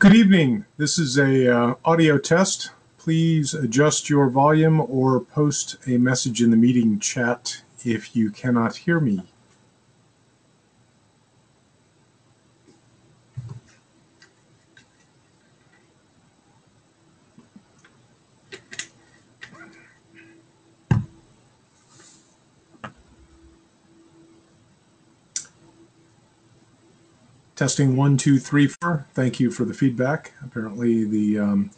Good evening. This is a uh, audio test. Please adjust your volume or post a message in the meeting chat if you cannot hear me. Testing one, two, three, four. Thank you for the feedback. Apparently, the um,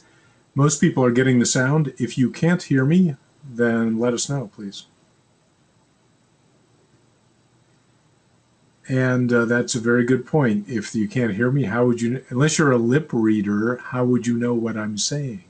most people are getting the sound. If you can't hear me, then let us know, please. And uh, that's a very good point. If you can't hear me, how would you, unless you're a lip reader, how would you know what I'm saying?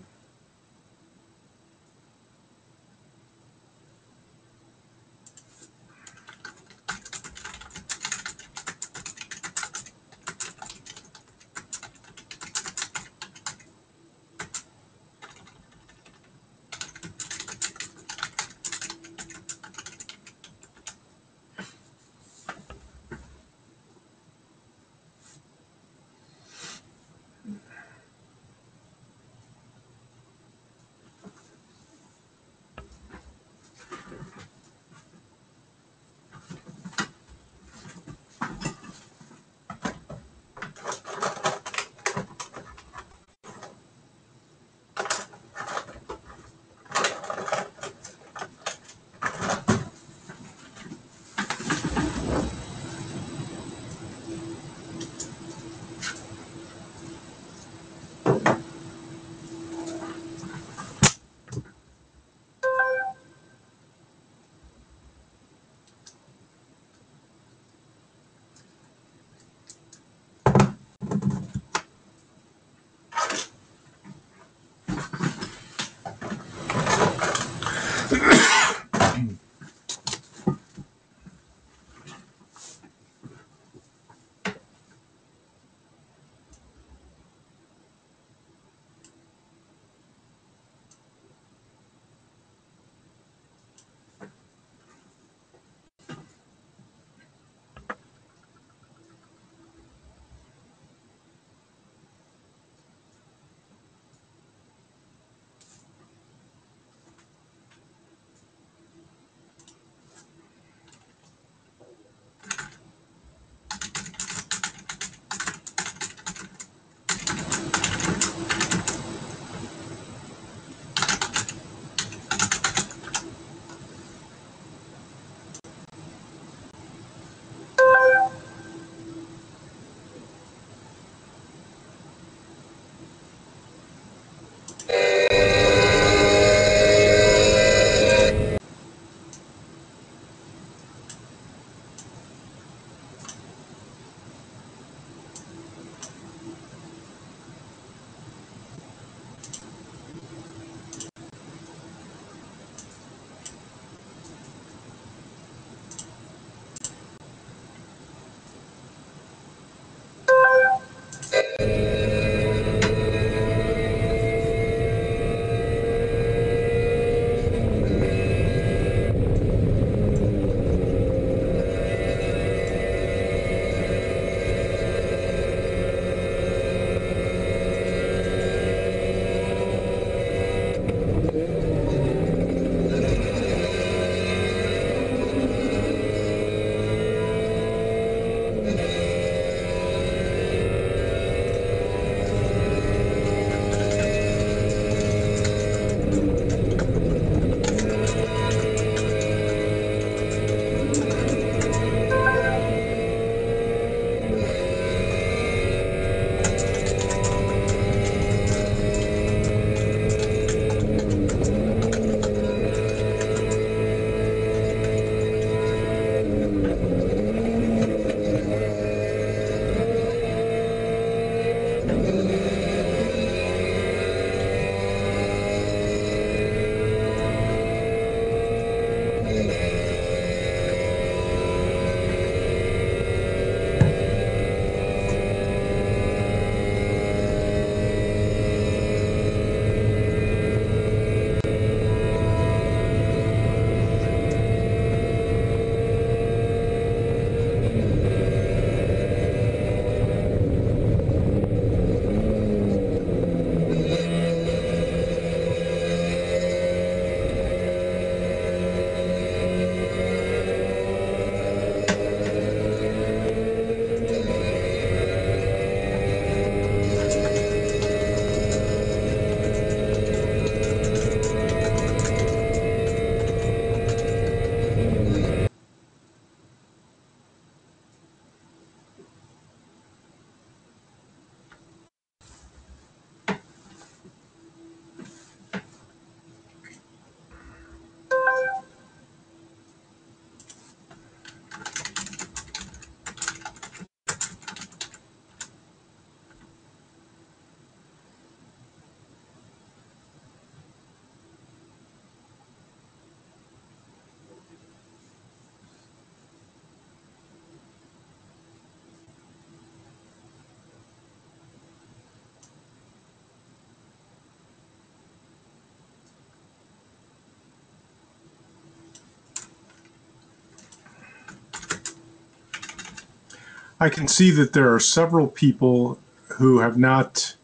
I can see that there are several people who have not,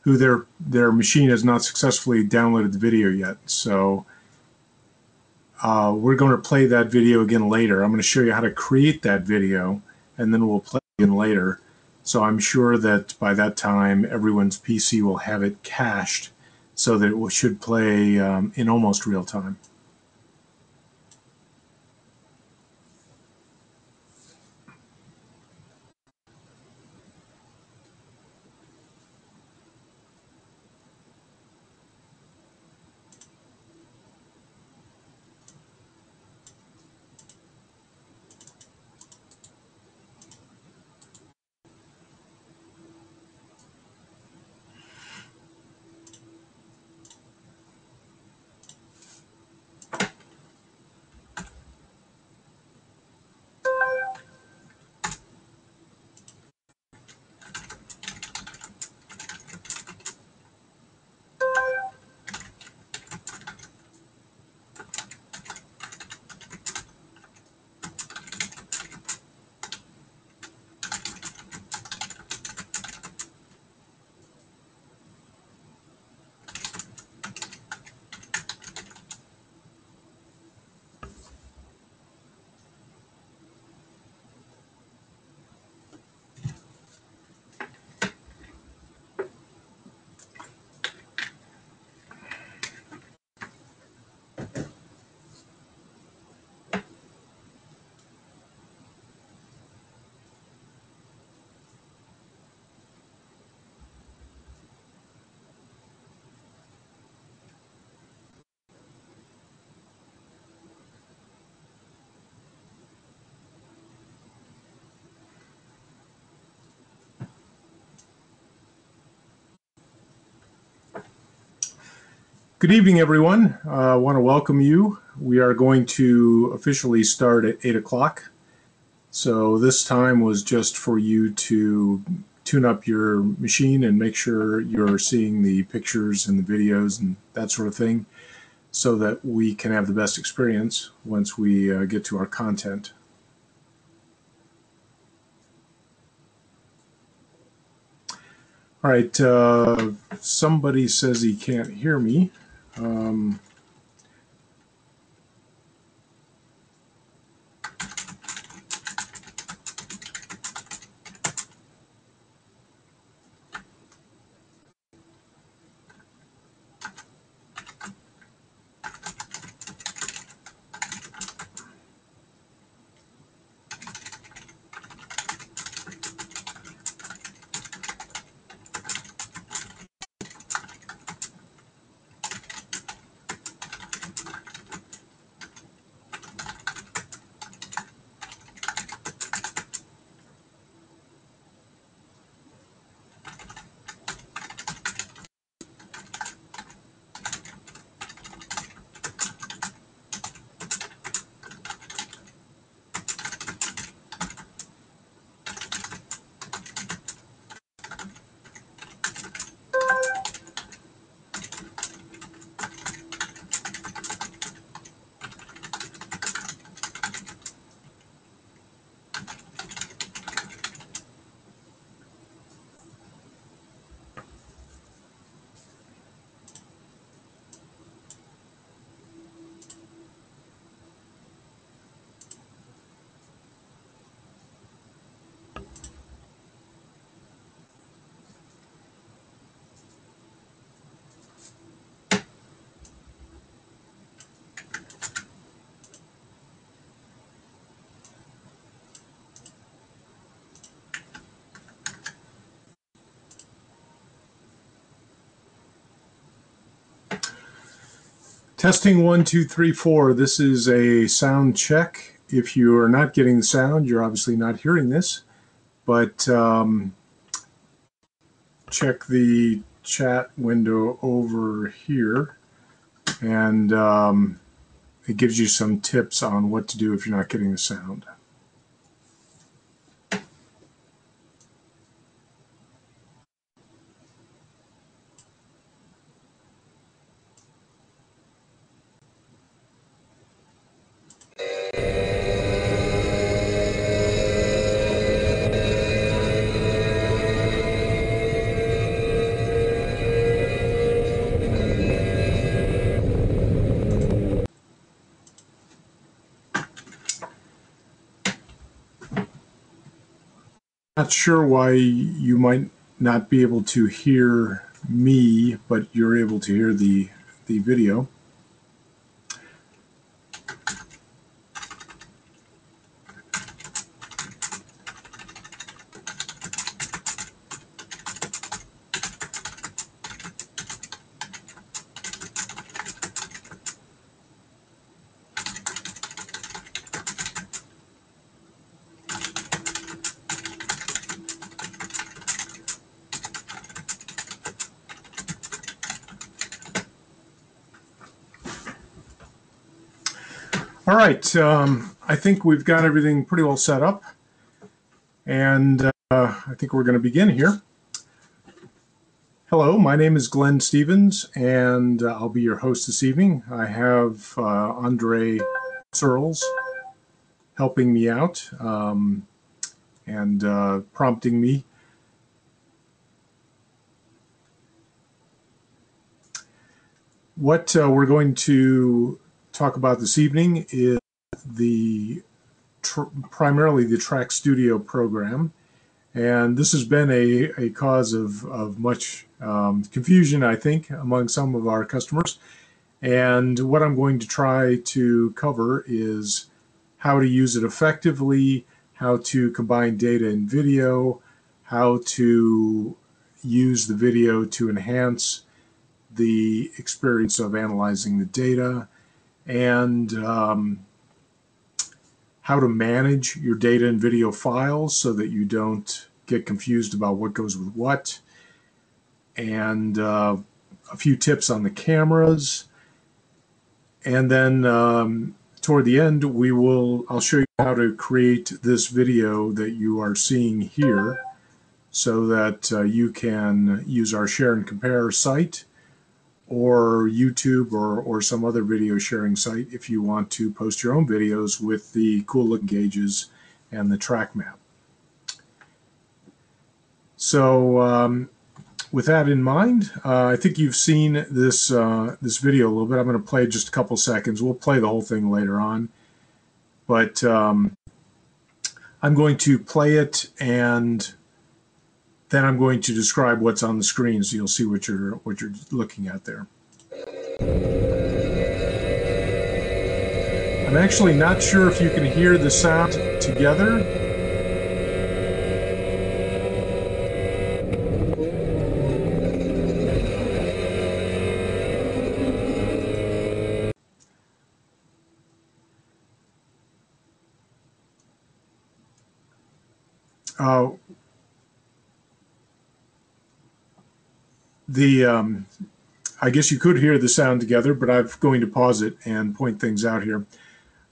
who their their machine has not successfully downloaded the video yet. So uh, we're going to play that video again later. I'm going to show you how to create that video, and then we'll play it again later. So I'm sure that by that time, everyone's PC will have it cached so that it should play um, in almost real time. Good evening, everyone. Uh, I want to welcome you. We are going to officially start at 8 o'clock. So this time was just for you to tune up your machine and make sure you're seeing the pictures and the videos and that sort of thing so that we can have the best experience once we uh, get to our content. All right, uh, somebody says he can't hear me. Um, Testing one, two, three, four. This is a sound check. If you are not getting the sound, you're obviously not hearing this, but um, check the chat window over here and um, it gives you some tips on what to do if you're not getting the sound. Not sure why you might not be able to hear me, but you're able to hear the, the video. All right, um, I think we've got everything pretty well set up, and uh, I think we're going to begin here. Hello, my name is Glenn Stevens, and uh, I'll be your host this evening. I have uh, Andre Searles helping me out um, and uh, prompting me. What uh, we're going to talk about this evening is the primarily the TraqStudio program. And this has been a, a cause of, of much um, confusion, I think, among some of our customers. And what I'm going to try to cover is how to use it effectively, how to combine data and video, how to use the video to enhance the experience of analyzing the data, and um, how to manage your data and video files so that you don't get confused about what goes with what, and uh, a few tips on the cameras. And then um, toward the end, we will I'll show you how to create this video that you are seeing here so that uh, you can use our share and compare site or YouTube or, or some other video sharing site if you want to post your own videos with the cool looking gauges and the track map. So um, with that in mind, uh, I think you've seen this uh, this video a little bit. I'm going to play just a couple seconds. We'll play the whole thing later on. But um, I'm going to play it and then I'm going to describe what's on the screen so you'll see what you're what you're looking at there. I'm actually not sure if you can hear the sound together. Uh, the um, I guess you could hear the sound together, but I'm going to pause it and point things out here.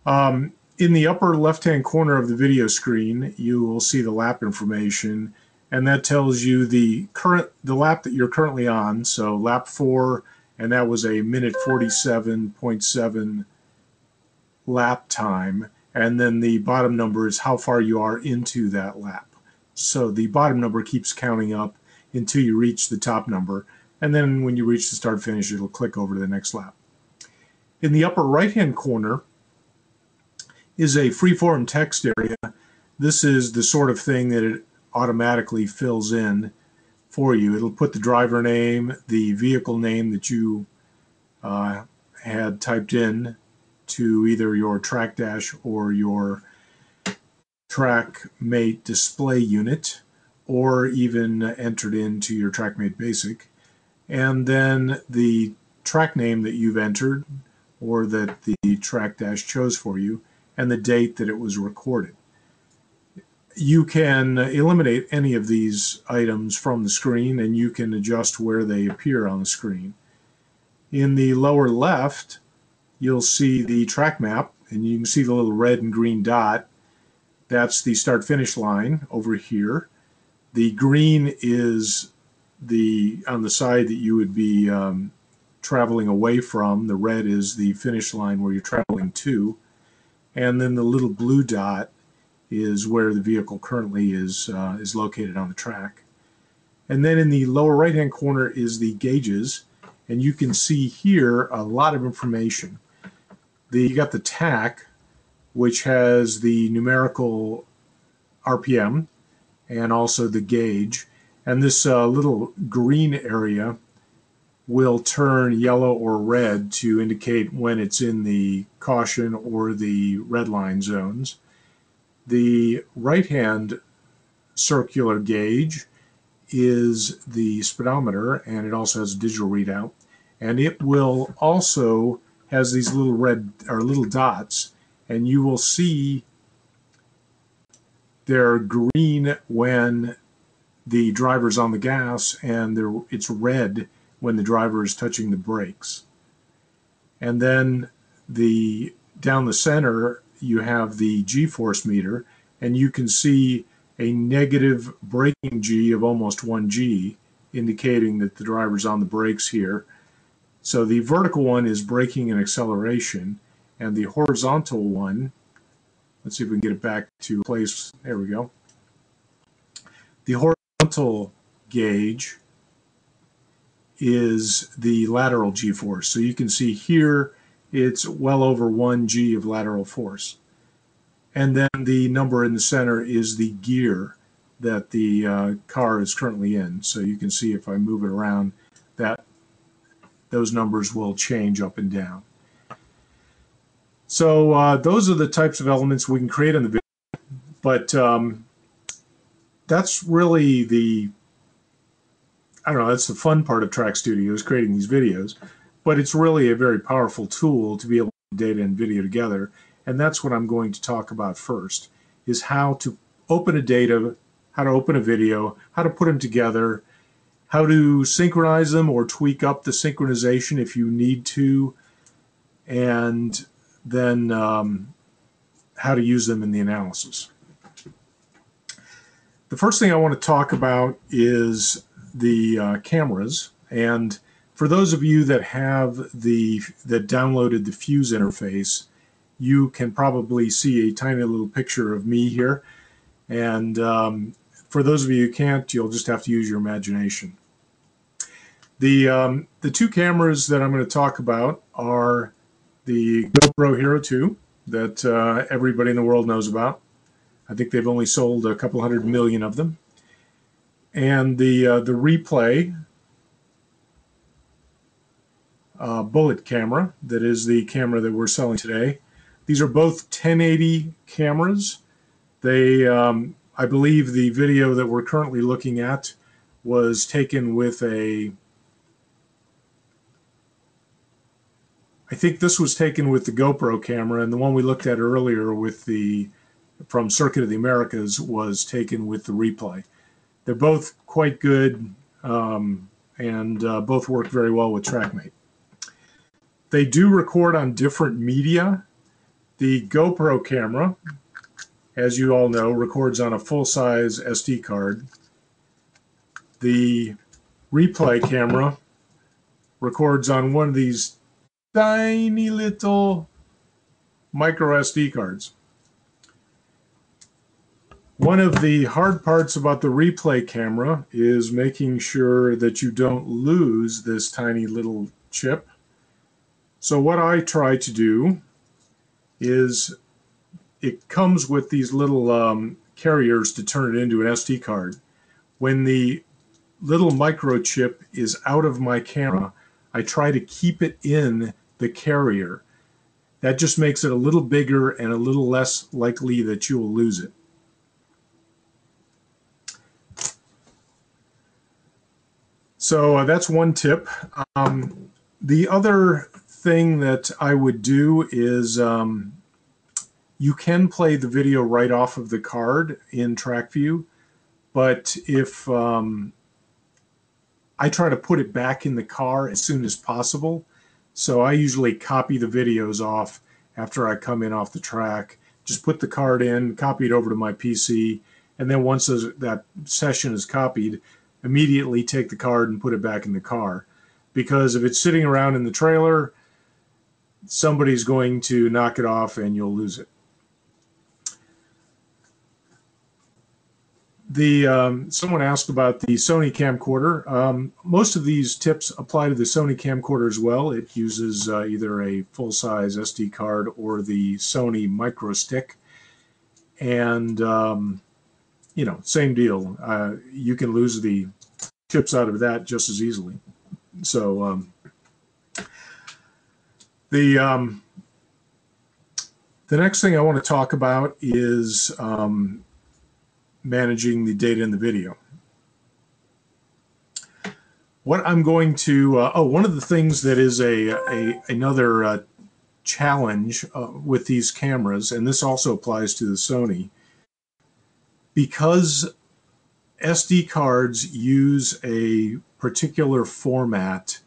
Um, in the upper left-hand corner of the video screen, you will see the lap information, and that tells you the current the lap that you're currently on. So lap four, and that was a minute 47.7 lap time, and then the bottom number is how far you are into that lap. So the bottom number keeps counting up until you reach the top number. And then when you reach the start finish, it'll click over to the next lap. In the upper right hand corner is a freeform text area. This is the sort of thing that it automatically fills in for you. It'll put the driver name, the vehicle name that you uh, had typed in to either your TraqDash or your track mate display unit or even entered into your Traqmate Basic. And then the track name that you've entered or that the TraqDash chose for you and the date that it was recorded. You can eliminate any of these items from the screen and you can adjust where they appear on the screen. In the lower left, you'll see the track map and you can see the little red and green dot. That's the start finish line over here. The green is the on the side that you would be um, traveling away from. The red is the finish line where you're traveling to. And then the little blue dot is where the vehicle currently is, uh, is located on the track. And then in the lower right hand corner is the gauges. And you can see here a lot of information. The, you got the tach, which has the numerical RPM and also the gauge. And this uh, little green area will turn yellow or red to indicate when it's in the caution or the red line zones. The right hand circular gauge is the speedometer and it also has a digital readout and it will also has these little red or little dots and you will see they're green when the driver's on the gas and it's red when the driver is touching the brakes. And then the down the center you have the g-force meter and you can see a negative braking g of almost 1 g indicating that the driver's on the brakes here. So the vertical one is braking and acceleration and the horizontal one Let's see if we can get it back to place. There we go. The horizontal gauge is the lateral g-force. So you can see here it's well over 1 g of lateral force. And then the number in the center is the gear that the uh, car is currently in. So you can see if I move it around that those numbers will change up and down. So uh, those are the types of elements we can create in the video. But um, that's really the, I don't know, that's the fun part of TraqStudio is creating these videos. But it's really a very powerful tool to be able to data and video together. And that's what I'm going to talk about first, is how to open a data, how to open a video, how to put them together, how to synchronize them or tweak up the synchronization if you need to, and then um, how to use them in the analysis. The first thing I want to talk about is the uh, cameras. And for those of you that have the that downloaded the Fuse interface, you can probably see a tiny little picture of me here. And um, for those of you who can't, you'll just have to use your imagination. The, um, the two cameras that I'm going to talk about are the GoPro Hero 2 that uh, everybody in the world knows about. I think they've only sold a couple hundred million of them. And the uh, the replay uh, bullet camera that is the camera that we're selling today. These are both 1080 cameras. They, um, I believe, the video that we're currently looking at was taken with a I think this was taken with the GoPro camera, and the one we looked at earlier with the from Circuit of the Americas was taken with the replay. They're both quite good, um, and uh, both work very well with Traqmate. They do record on different media. The GoPro camera, as you all know, records on a full-size SD card. The replay camera records on one of these tiny little micro SD cards. One of the hard parts about the replay camera is making sure that you don't lose this tiny little chip. So what I try to do is it comes with these little um, carriers to turn it into an SD card. When the little microchip is out of my camera, I try to keep it in the carrier. That just makes it a little bigger and a little less likely that you will lose it. So uh, that's one tip. Um, the other thing that I would do is um, you can play the video right off of the card in TraqView, but if um, I try to put it back in the car as soon as possible, so I usually copy the videos off after I come in off the track. Just put the card in, copy it over to my PC, and then once that session is copied, immediately take the card and put it back in the car. Because if it's sitting around in the trailer, somebody's going to knock it off and you'll lose it. The um, someone asked about the Sony camcorder. Um, most of these tips apply to the Sony camcorder as well. It uses uh, either a full-size SD card or the Sony micro stick, and um, you know, same deal. Uh, you can lose the chips out of that just as easily. So um, the um, the next thing I want to talk about is um, managing the data in the video. What I'm going to uh, oh one of the things that is a, a another uh, challenge uh, with these cameras, and this also applies to the Sony, because SD cards use a particular format,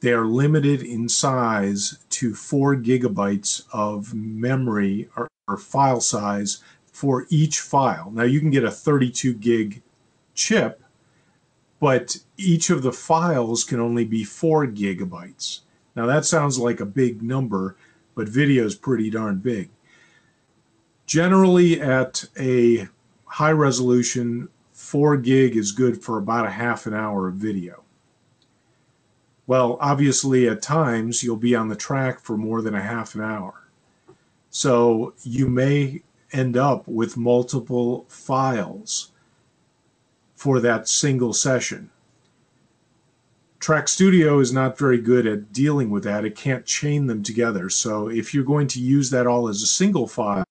they are limited in size to four gigabytes of memory or, or file size for each file. Now you can get a 32 gig chip, but each of the files can only be four gigabytes. Now that sounds like a big number, but video is pretty darn big. Generally at a high resolution, 4 gig is good for about a half an hour of video. Well, obviously, at times you'll be on the track for more than a half an hour. So you may end up with multiple files for that single session. TraqStudio is not very good at dealing with that. It can't chain them together. So if you're going to use that all as a single file,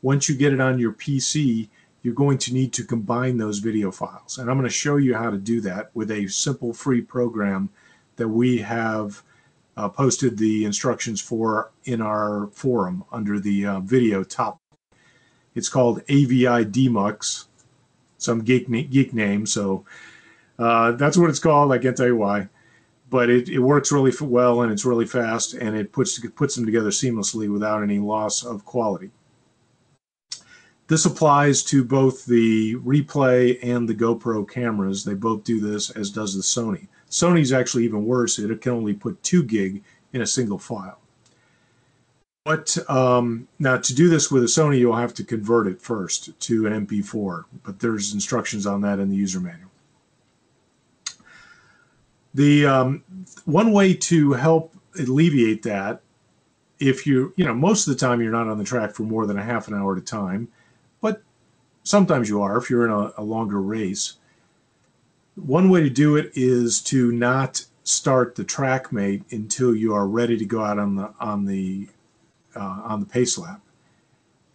once you get it on your PC, you're going to need to combine those video files. And I'm going to show you how to do that with a simple free program that we have uh, posted the instructions for in our forum under the uh, video top. It's called Avidemux, some geek, geek name. So uh, that's what it's called. I can't tell you why. But it, it works really well and it's really fast and it puts, puts them together seamlessly without any loss of quality. This applies to both the replay and the GoPro cameras. They both do this, as does the Sony. Sony's actually even worse. It can only put 2 gig in a single file. But um, now to do this with a Sony, you'll have to convert it first to an MP4, but there's instructions on that in the user manual. The um, one way to help alleviate that, if you, you know, most of the time you're not on the track for more than a half an hour at a time, but sometimes you are if you're in a, a longer race. One way to do it is to not start the Traqmate until you are ready to go out on the on the uh, on the pace lap.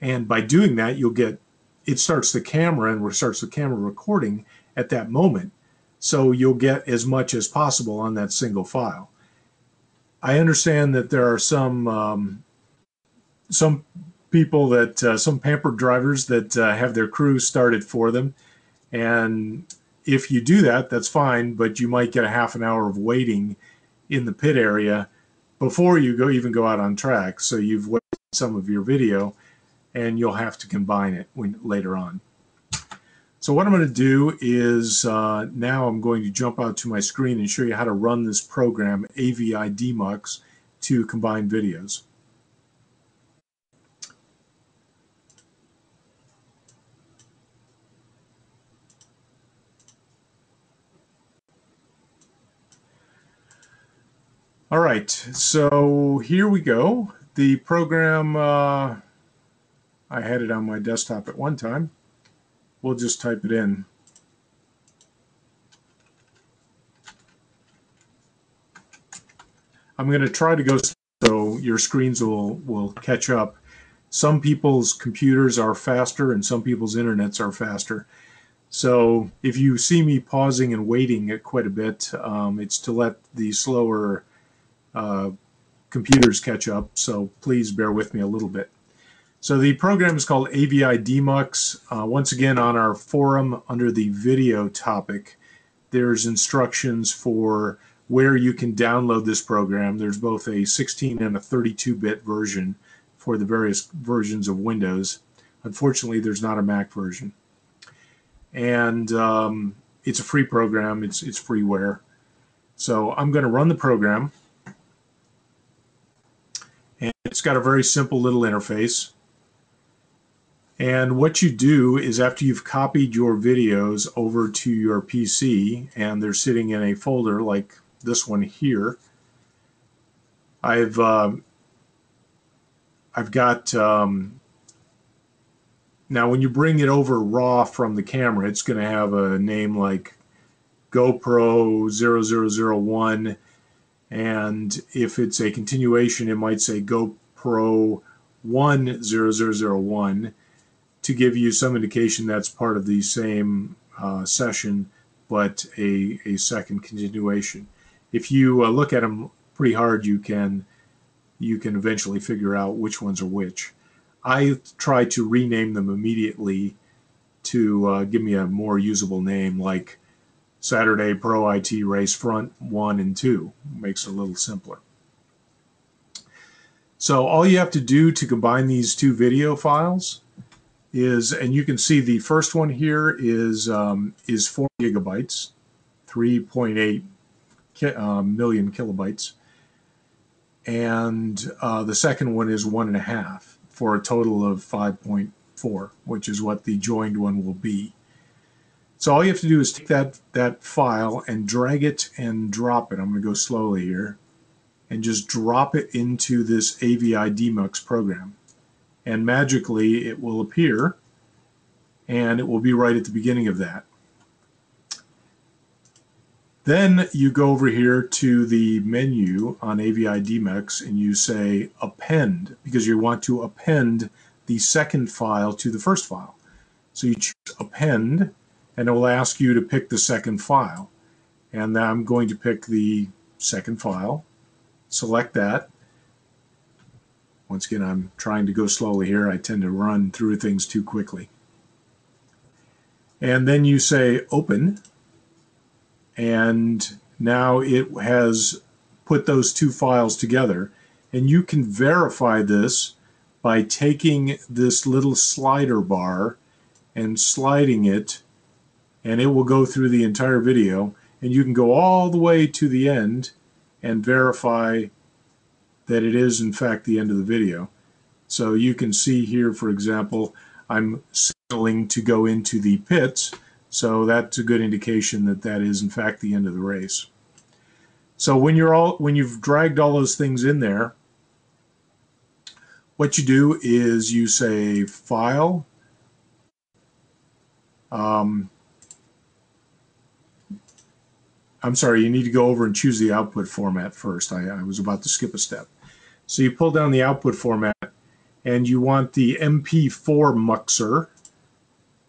And by doing that, you'll get it starts the camera and starts the camera recording at that moment. So you'll get as much as possible on that single file. I understand that there are some um, some people that uh, some pampered drivers that uh, have their crew started for them, and if you do that, that's fine. But you might get a half an hour of waiting in the pit area before you go even go out on track. So you've wasted some of your video, and you'll have to combine it when later on. So what I'm going to do is uh, now I'm going to jump out to my screen and show you how to run this program Avidemux to combine videos. All right, so here we go. The program, uh, I had it on my desktop at one time. We'll just type it in. I'm going to try to go so your screens will, will catch up. Some people's computers are faster and some people's internets are faster. So if you see me pausing and waiting quite a bit, um, it's to let the slower uh, computers catch up, so please bear with me a little bit. So the program is called Avidemux. Uh, once again, on our forum under the video topic, there's instructions for where you can download this program. There's both a 16 and a 32-bit version for the various versions of Windows. Unfortunately, there's not a Mac version. And um, it's a free program. It's, it's freeware. So I'm going to run the program. And it's got a very simple little interface. And what you do is after you've copied your videos over to your PC and they're sitting in a folder like this one here, I've uh, I've got um, now, when you bring it over raw from the camera, it's going to have a name like GoPro 0001. And if it's a continuation, it might say GoPro 10001 to give you some indication that's part of the same uh, session, but a, a second continuation. If you uh, look at them pretty hard, you can you can eventually figure out which ones are which. I try to rename them immediately to uh, give me a more usable name, like Saturday Pro IT Race Front 1 and 2. Makes it a little simpler. So all you have to do to combine these two video files is, and you can see the first one here is um, is four gigabytes, 3.8 ki uh, million kilobytes, and uh, the second one is one and a half for a total of 5.4, which is what the joined one will be. So all you have to do is take that, that file and drag it and drop it. I'm going to go slowly here. And just drop it into this Avidemux program and magically it will appear and it will be right at the beginning of that. Then you go over here to the menu on Avidemux and you say append because you want to append the second file to the first file. So you choose append and it will ask you to pick the second file. And I'm going to pick the second file, select that, once again, I'm trying to go slowly here. I tend to run through things too quickly. And then you say open, and now it has put those two files together. And you can verify this by taking this little slider bar and sliding it, and it will go through the entire video. And you can go all the way to the end and verify that it is in fact the end of the video. So you can see here, for example, I'm signaling to go into the pits. So that's a good indication that that is in fact the end of the race. So when you're all when you've dragged all those things in there, what you do is you say file. Um, I'm sorry, you need to go over and choose the output format first. I, I was about to skip a step. So you pull down the output format and you want the MP4 muxer.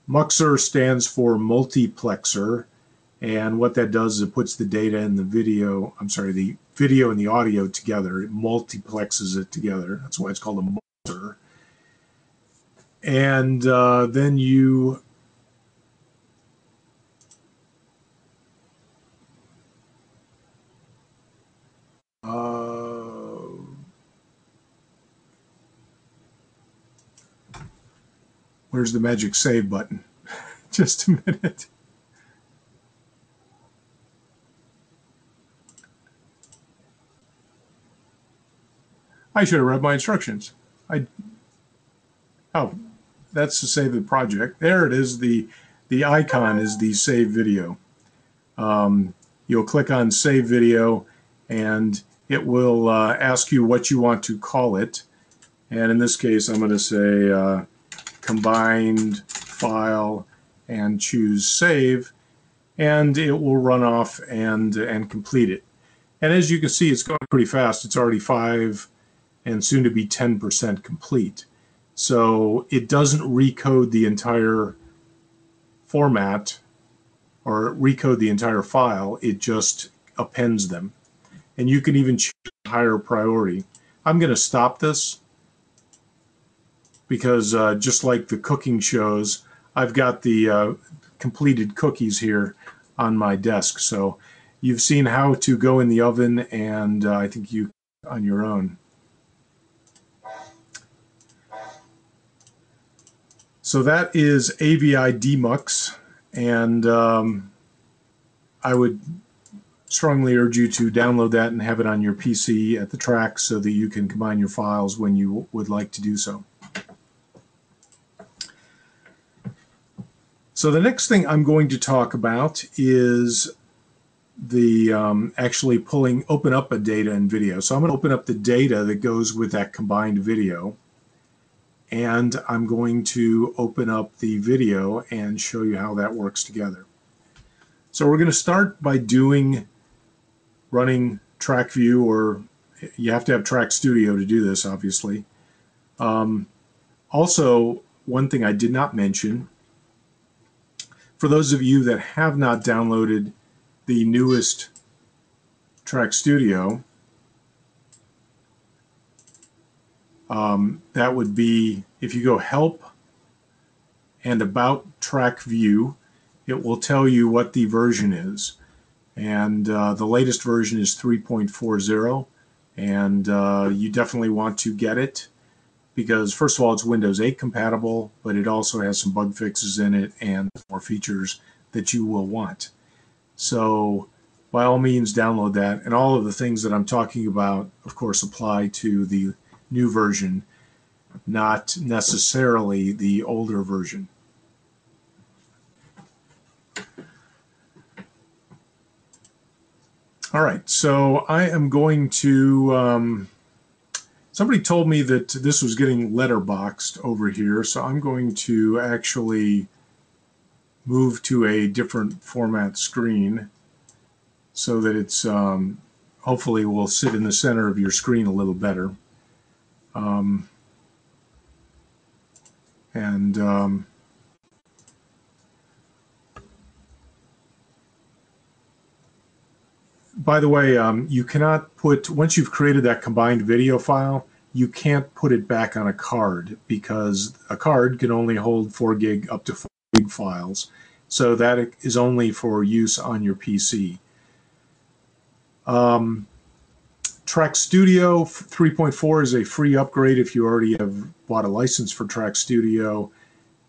Muxer stands for multiplexer. And what that does is it puts the data and the video, I'm sorry, the video and the audio together. It multiplexes it together. That's why it's called a muxer. And uh, then you Where's the magic save button? Just a minute. I should have read my instructions. I oh, that's to save the project. There it is. The the icon is the save video. Um, you'll click on save video, and it will uh, ask you what you want to call it. And in this case, I'm going to say uh, combined file and choose save and it will run off and and complete it. And as you can see it's going pretty fast. It's already 5 and soon to be 10% complete. So it doesn't recode the entire format or recode the entire file. It just appends them and you can even choose higher priority I'm going to stop this because uh, just like the cooking shows, I've got the uh, completed cookies here on my desk. So you've seen how to go in the oven, and uh, I think you on your own. So that is Avidemux, and um, I would strongly urge you to download that and have it on your PC at the track so that you can combine your files when you would like to do so. So the next thing I'm going to talk about is the um, actually pulling, open up a data and video. So I'm going to open up the data that goes with that combined video. and I'm going to open up the video and show you how that works together. So we're going to start by doing running TraqView, or you have to have TraqStudio to do this, obviously. Um, also, one thing I did not mention, for those of you that have not downloaded the newest TraqStudio, um, that would be if you go Help and About TraqView, it will tell you what the version is. And uh, the latest version is 3.40, and uh, you definitely want to get it because, first of all, it's Windows 8 compatible, but it also has some bug fixes in it and more features that you will want. So, by all means, download that. And all of the things that I'm talking about, of course, apply to the new version, not necessarily the older version. All right, so I am going to. Um, somebody told me that this was getting letterboxed over here, so I'm going to actually move to a different format screen so that it's um, hopefully will sit in the center of your screen a little better. Um, and by the way, um, you cannot put, once you've created that combined video file, you can't put it back on a card because a card can only hold 4 gig up to 4 gig files. So that is only for use on your PC. Um, TraqStudio 3.4 is a free upgrade if you already have bought a license for TraqStudio.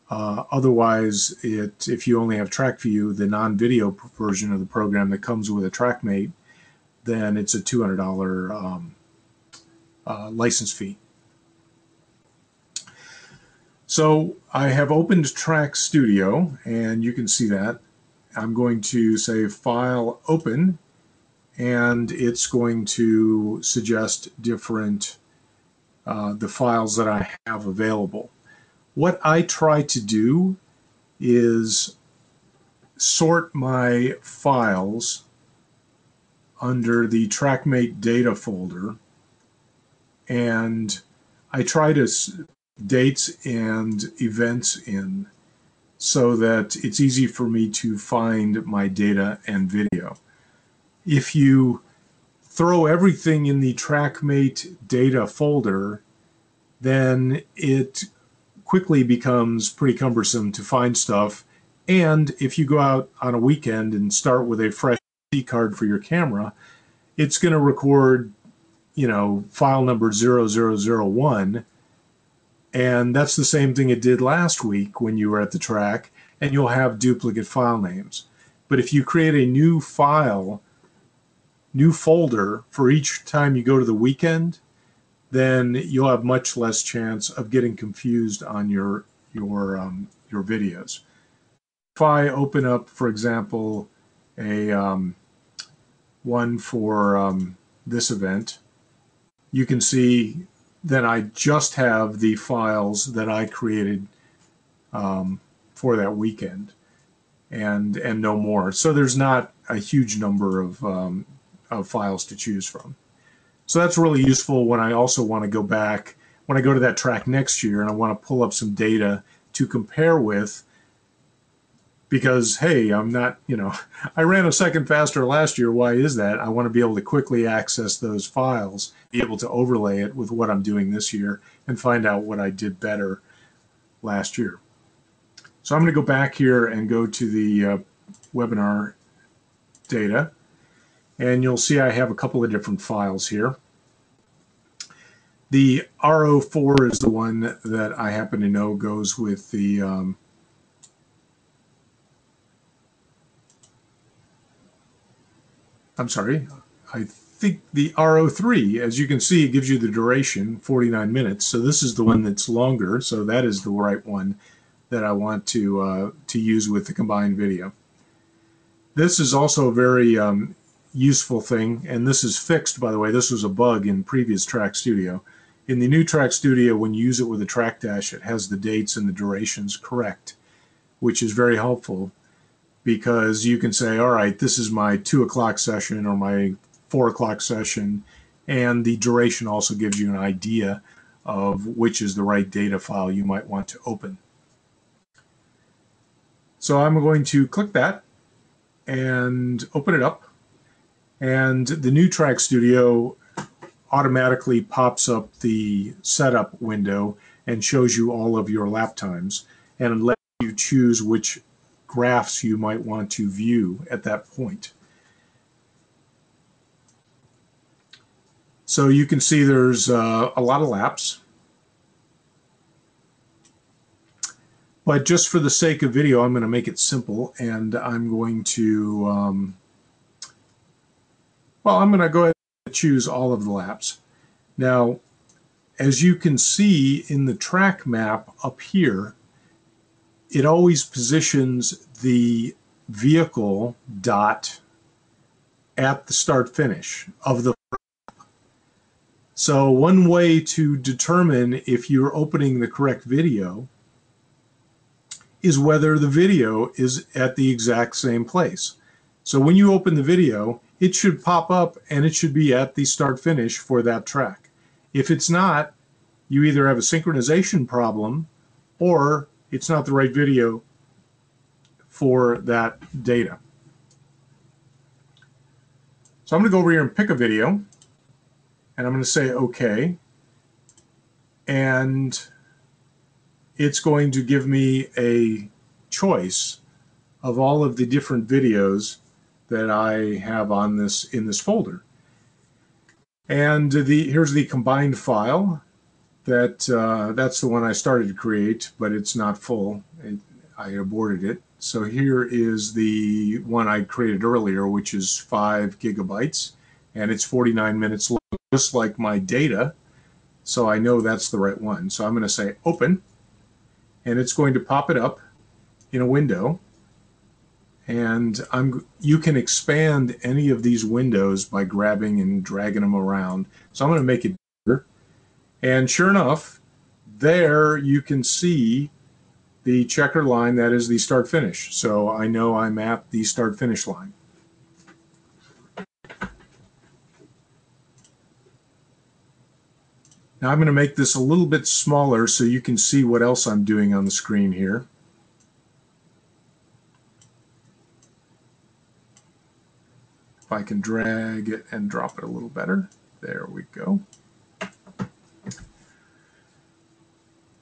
Uh, otherwise, it if you only have TraqView, the non-video version of the program that comes with a Traqmate, then it's a $200 um, uh, license fee. So I have opened TraqStudio, and you can see that. I'm going to say File Open, and it's going to suggest different uh, the files that I have available. What I try to do is sort my files under the Traqmate data folder and I try to dates and events in so that it's easy for me to find my data and video. If you throw everything in the Traqmate data folder, then it quickly becomes pretty cumbersome to find stuff. And if you go out on a weekend and start with a fresh card for your camera, it's going to record, you know, file number 0001. And that's the same thing it did last week when you were at the track, and you'll have duplicate file names. But if you create a new file, new folder for each time you go to the weekend, then you'll have much less chance of getting confused on your your um, your videos. If I open up, for example, a um, one for um, this event, you can see that I just have the files that I created um, for that weekend and and no more. So there's not a huge number of, um, of files to choose from. So that's really useful when I also want to go back, when I go to that track next year and I want to pull up some data to compare with because hey, I'm not, you know, I ran a second faster last year. Why is that? I want to be able to quickly access those files, be able to overlay it with what I'm doing this year, and find out what I did better last year. So I'm going to go back here and go to the uh, webinar data, and you'll see I have a couple of different files here. The RO4 is the one that I happen to know goes with the um, I'm sorry, I think the RO3, as you can see, it gives you the duration, 49 minutes. So this is the one that's longer. So that is the right one that I want to, uh, to use with the combined video. This is also a very um, useful thing, and this is fixed, by the way. This was a bug in previous TraqStudio. In the new TraqStudio, when you use it with a TraqDash, it has the dates and the durations correct, which is very helpful because you can say, all right, this is my two o'clock session or my four o'clock session, and the duration also gives you an idea of which is the right data file you might want to open. So I'm going to click that and open it up. And the new TraqStudio automatically pops up the setup window and shows you all of your lap times and let you choose which graphs you might want to view at that point. So you can see there's uh, a lot of laps. But just for the sake of video, I'm going to make it simple and I'm going to, um, well, I'm going to go ahead and choose all of the laps. Now, as you can see in the track map up here, it always positions the vehicle dot at the start finish of the so one way to determine if you're opening the correct video is whether the video is at the exact same place. So when you open the video, it should pop up and it should be at the start finish for that track. If it's not, you either have a synchronization problem or it's not the right video for that data. So I'm going to go over here and pick a video and I'm going to say OK. And it's going to give me a choice of all of the different videos that I have on this in this folder. And the here's the combined file that uh, that's the one I started to create, but it's not full. It, I aborted it. So here is the one I created earlier, which is five gigabytes, and it's 49 minutes long, just like my data. So I know that's the right one. So I'm going to say open and it's going to pop it up in a window and I'm you can expand any of these windows by grabbing and dragging them around so I'm going to make it bigger and sure enough there you can see the checker line that is the start finish so I know I'm at the start finish line Now I'm going to make this a little bit smaller so you can see what else I'm doing on the screen here. If I can drag it and drop it a little better. There we go.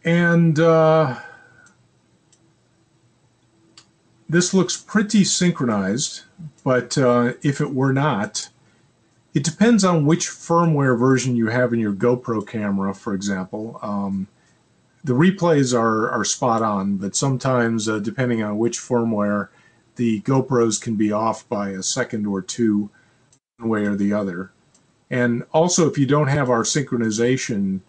And uh, this looks pretty synchronized, but uh, if it were not, it depends on which firmware version you have in your GoPro camera, for example. Um, the replays are, are spot on, but sometimes, uh, depending on which firmware, the GoPros can be off by a second or two, one way or the other. And also, if you don't have our synchronization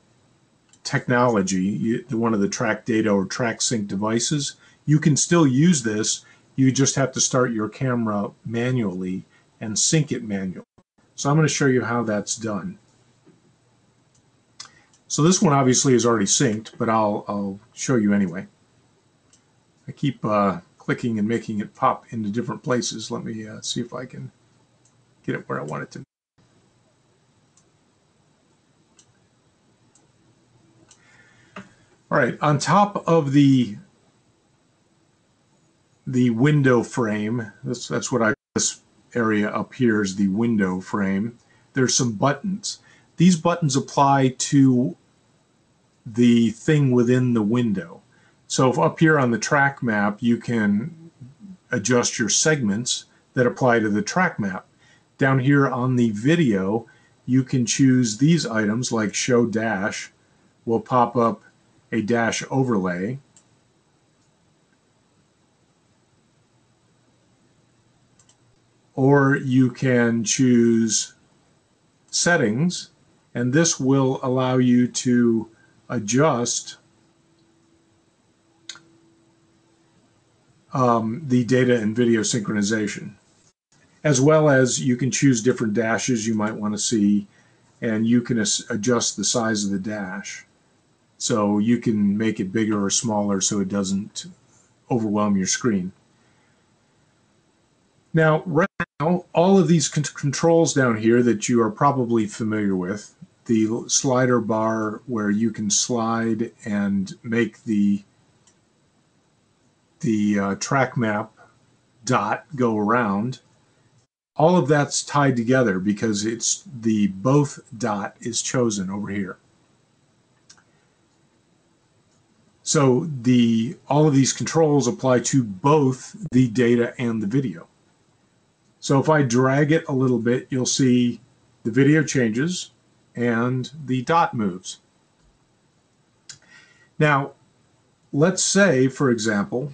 technology, the one of the track data or TraqSync devices, you can still use this. You just have to start your camera manually and sync it manually. So I'm going to show you how that's done. So this one obviously is already synced, but I'll, I'll show you anyway. I keep uh, clicking and making it pop into different places. Let me uh, see if I can get it where I want it to All right, on top of the the window frame, that's, that's what I this area up here is the window frame. There's some buttons. These buttons apply to the thing within the window. So up here on the track map, you can adjust your segments that apply to the track map. Down here on the video, you can choose these items like show dash will pop up a dash overlay or you can choose settings and this will allow you to adjust um, the data and video synchronization as well as you can choose different dashes you might want to see and you can adjust the size of the dash. So you can make it bigger or smaller so it doesn't overwhelm your screen. Now, right now, all of these controls down here that you are probably familiar with, the slider bar where you can slide and make the the uh, track map dot go around, all of that's tied together because it's the both dot is chosen over here. So the all of these controls apply to both the data and the video. So if I drag it a little bit, you'll see the video changes and the dot moves. Now, let's say, for example,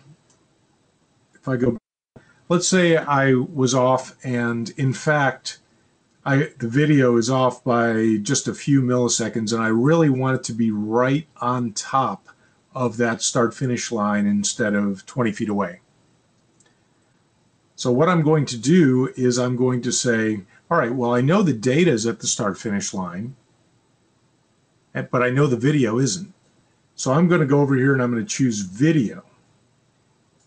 if I go, let's say I was off and in fact, I, the video is off by just a few milliseconds and I really want it to be right on top of that start finish line instead of 20 feet away. So what I'm going to do is I'm going to say, all right, well, I know the data is at the start finish line, eh, but I know the video isn't. So I'm going to go over here and I'm going to choose video.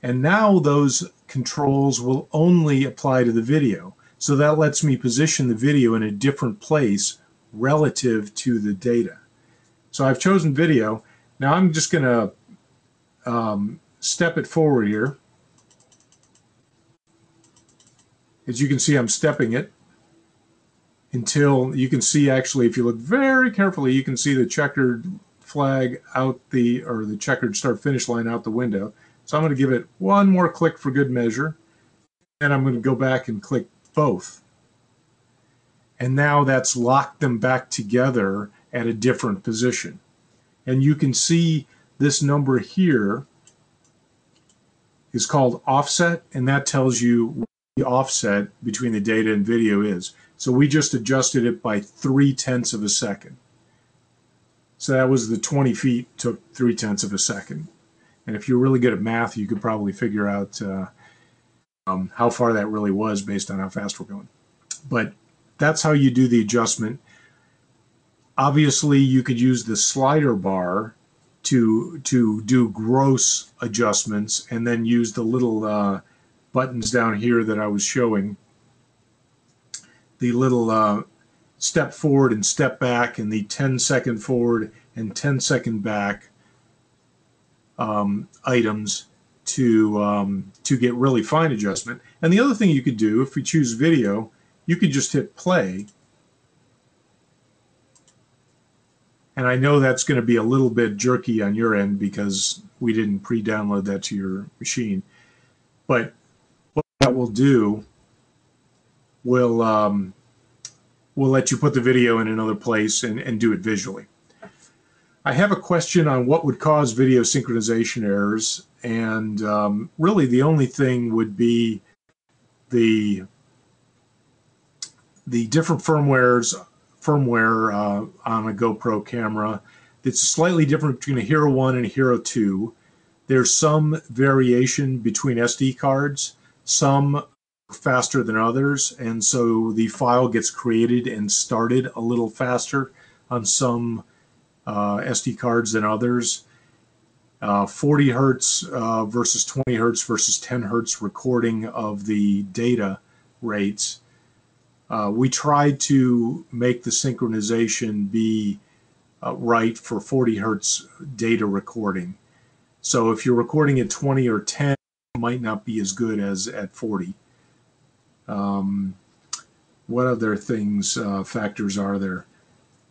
And now those controls will only apply to the video. So that lets me position the video in a different place relative to the data. So I've chosen video. Now I'm just going to um, step it forward here. As you can see, I'm stepping it until you can see actually, if you look very carefully, you can see the checkered flag out the, or the checkered start finish line out the window. So I'm going to give it one more click for good measure. And I'm going to go back and click both. And now that's locked them back together at a different position. And you can see this number here is called offset, and that tells you the offset between the data and video is. So we just adjusted it by three tenths of a second. So that was the 20 feet took three tenths of a second. And if you're really good at math, you could probably figure out uh, um, how far that really was based on how fast we're going. But that's how you do the adjustment. Obviously, you could use the slider bar to to do gross adjustments and then use the little uh, buttons down here that I was showing. The little uh, step forward and step back and the 10 second forward and 10 second back um, items to um, to get really fine adjustment. And the other thing you could do if we choose video, you could just hit play. And I know that's going to be a little bit jerky on your end because we didn't pre-download that to your machine. But what that will do will um, will let you put the video in another place and, and do it visually. I have a question on what would cause video synchronization errors, and um, really the only thing would be the the different firmwares firmware uh, on a GoPro camera. It's slightly different between a Hero 1 and a Hero 2. There's some variation between SD cards some faster than others, and so the file gets created and started a little faster on some uh, SD cards than others. Uh, 40 hertz uh, versus 20 hertz versus 10 hertz recording of the data rates. Uh, we tried to make the synchronization be uh, right for 40 hertz data recording. So if you're recording at 20 or 10, it might not be as good as at 40. Um, what other things, uh, factors are there?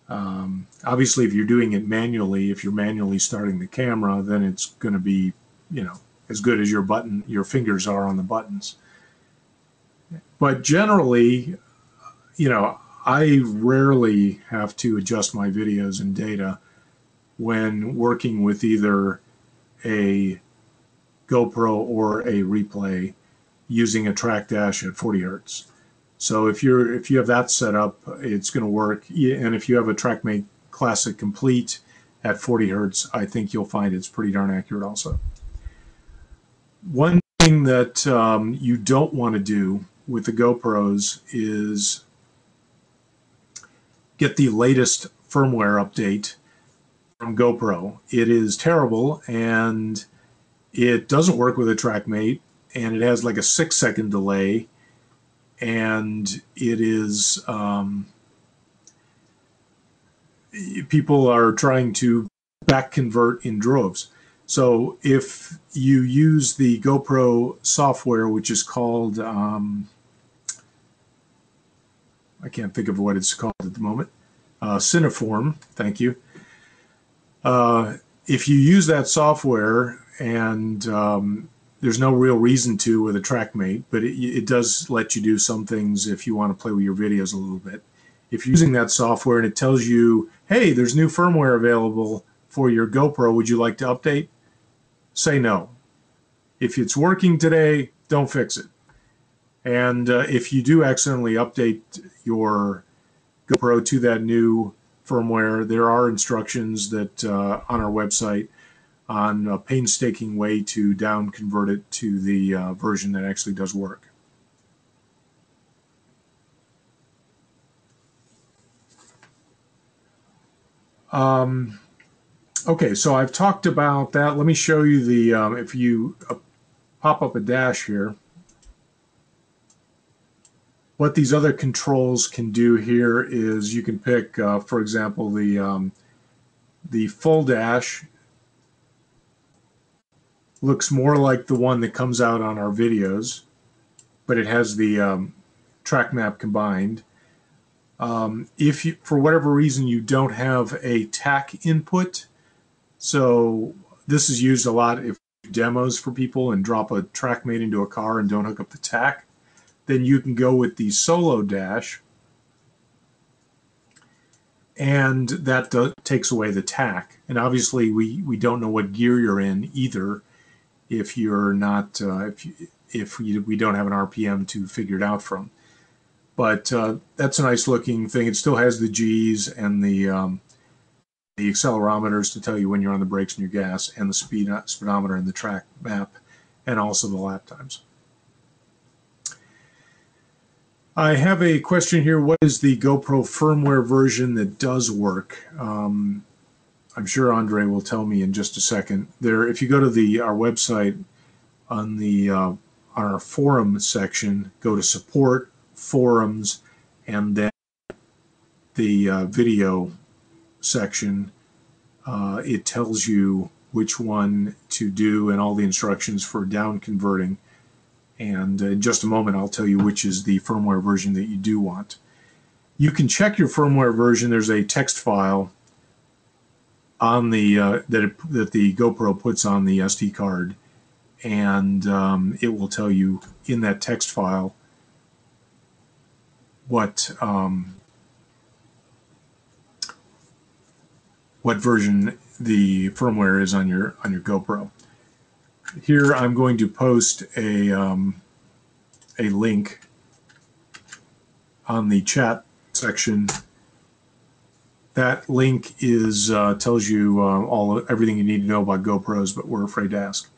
Um, obviously, if you're doing it manually, if you're manually starting the camera, then it's going to be, you know, as good as your button, your fingers are on the buttons. But generally, you know, I rarely have to adjust my videos and data when working with either a GoPro or a replay using a TraqDash at 40 hertz. So if you're if you have that set up, it's going to work. And if you have a Traqmate Classic Complete at 40 hertz, I think you'll find it's pretty darn accurate also. One thing that um, you don't want to do with the GoPros is get the latest firmware update from GoPro. It is terrible and it doesn't work with a Traqmate and it has like a six second delay and it is um, people are trying to back convert in droves. So if you use the GoPro software, which is called, um, I can't think of what it's called at the moment, uh, Cineform, thank you. Uh, if you use that software and um, there's no real reason to with a Traqmate, but it, it does let you do some things if you want to play with your videos a little bit. If you're using that software and it tells you, hey, there's new firmware available for your GoPro, would you like to update? Say no. If it's working today, don't fix it. And uh, if you do accidentally update your GoPro to that new firmware, there are instructions that uh, on our website on a painstaking way to down convert it to the uh, version that actually does work. Um, okay, so I've talked about that. Let me show you the, um, if you uh, pop up a dash here, what these other controls can do here is you can pick, uh, for example, the, um, the full dash looks more like the one that comes out on our videos, but it has the um, track map combined. Um, if you, for whatever reason you don't have a TAC input, so this is used a lot if demos for people and drop a Traqmate into a car and don't hook up the TAC, then you can go with the solo dash and that do, takes away the tack. And obviously we, we don't know what gear you're in either if you're not uh, if you, if we, we don't have an RPM to figure it out from. But uh, that's a nice looking thing. It still has the G's and the um, the accelerometers to tell you when you're on the brakes and your gas, and the speed speedometer and the track map, and also the lap times. I have a question here. What is the GoPro firmware version that does work? Um, I'm sure Andre will tell me in just a second. There, if you go to the our website on the uh, on our forum section, go to support forums, and then the uh, video section. Uh, it tells you which one to do and all the instructions for down converting. And in just a moment, I'll tell you which is the firmware version that you do want. You can check your firmware version. There's a text file on the uh, that it, that the GoPro puts on the SD card, and um, it will tell you in that text file what um, what version the firmware is on your on your GoPro. Here I'm going to post a um, a link on the chat section that link is uh, tells you uh, all everything you need to know about GoPros, but we're afraid to ask.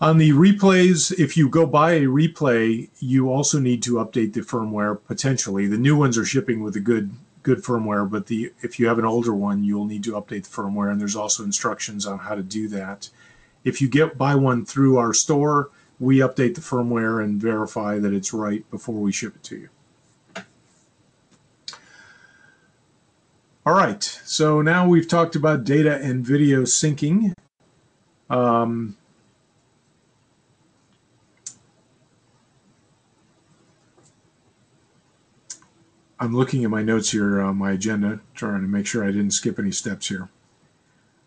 On the replays, if you go buy a replay, you also need to update the firmware potentially. The new ones are shipping with a good good firmware, but the if you have an older one, you'll need to update the firmware, and there's also instructions on how to do that. If you get buy one through our store, we update the firmware and verify that it's right before we ship it to you. All right, so now we've talked about data and video syncing. Um, I'm looking at my notes here on my agenda, trying to make sure I didn't skip any steps here.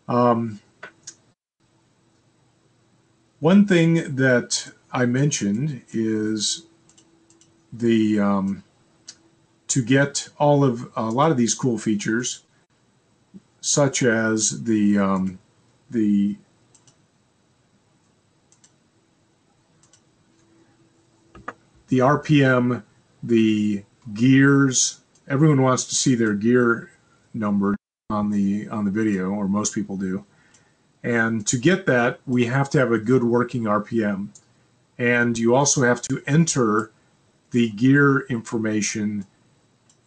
Um, one thing that I mentioned is the um, to get all of a lot of these cool features, such as the um, the the RPM, the gears. Everyone wants to see their gear number on the on the video, or most people do. And to get that, we have to have a good working RPM. And you also have to enter the gear information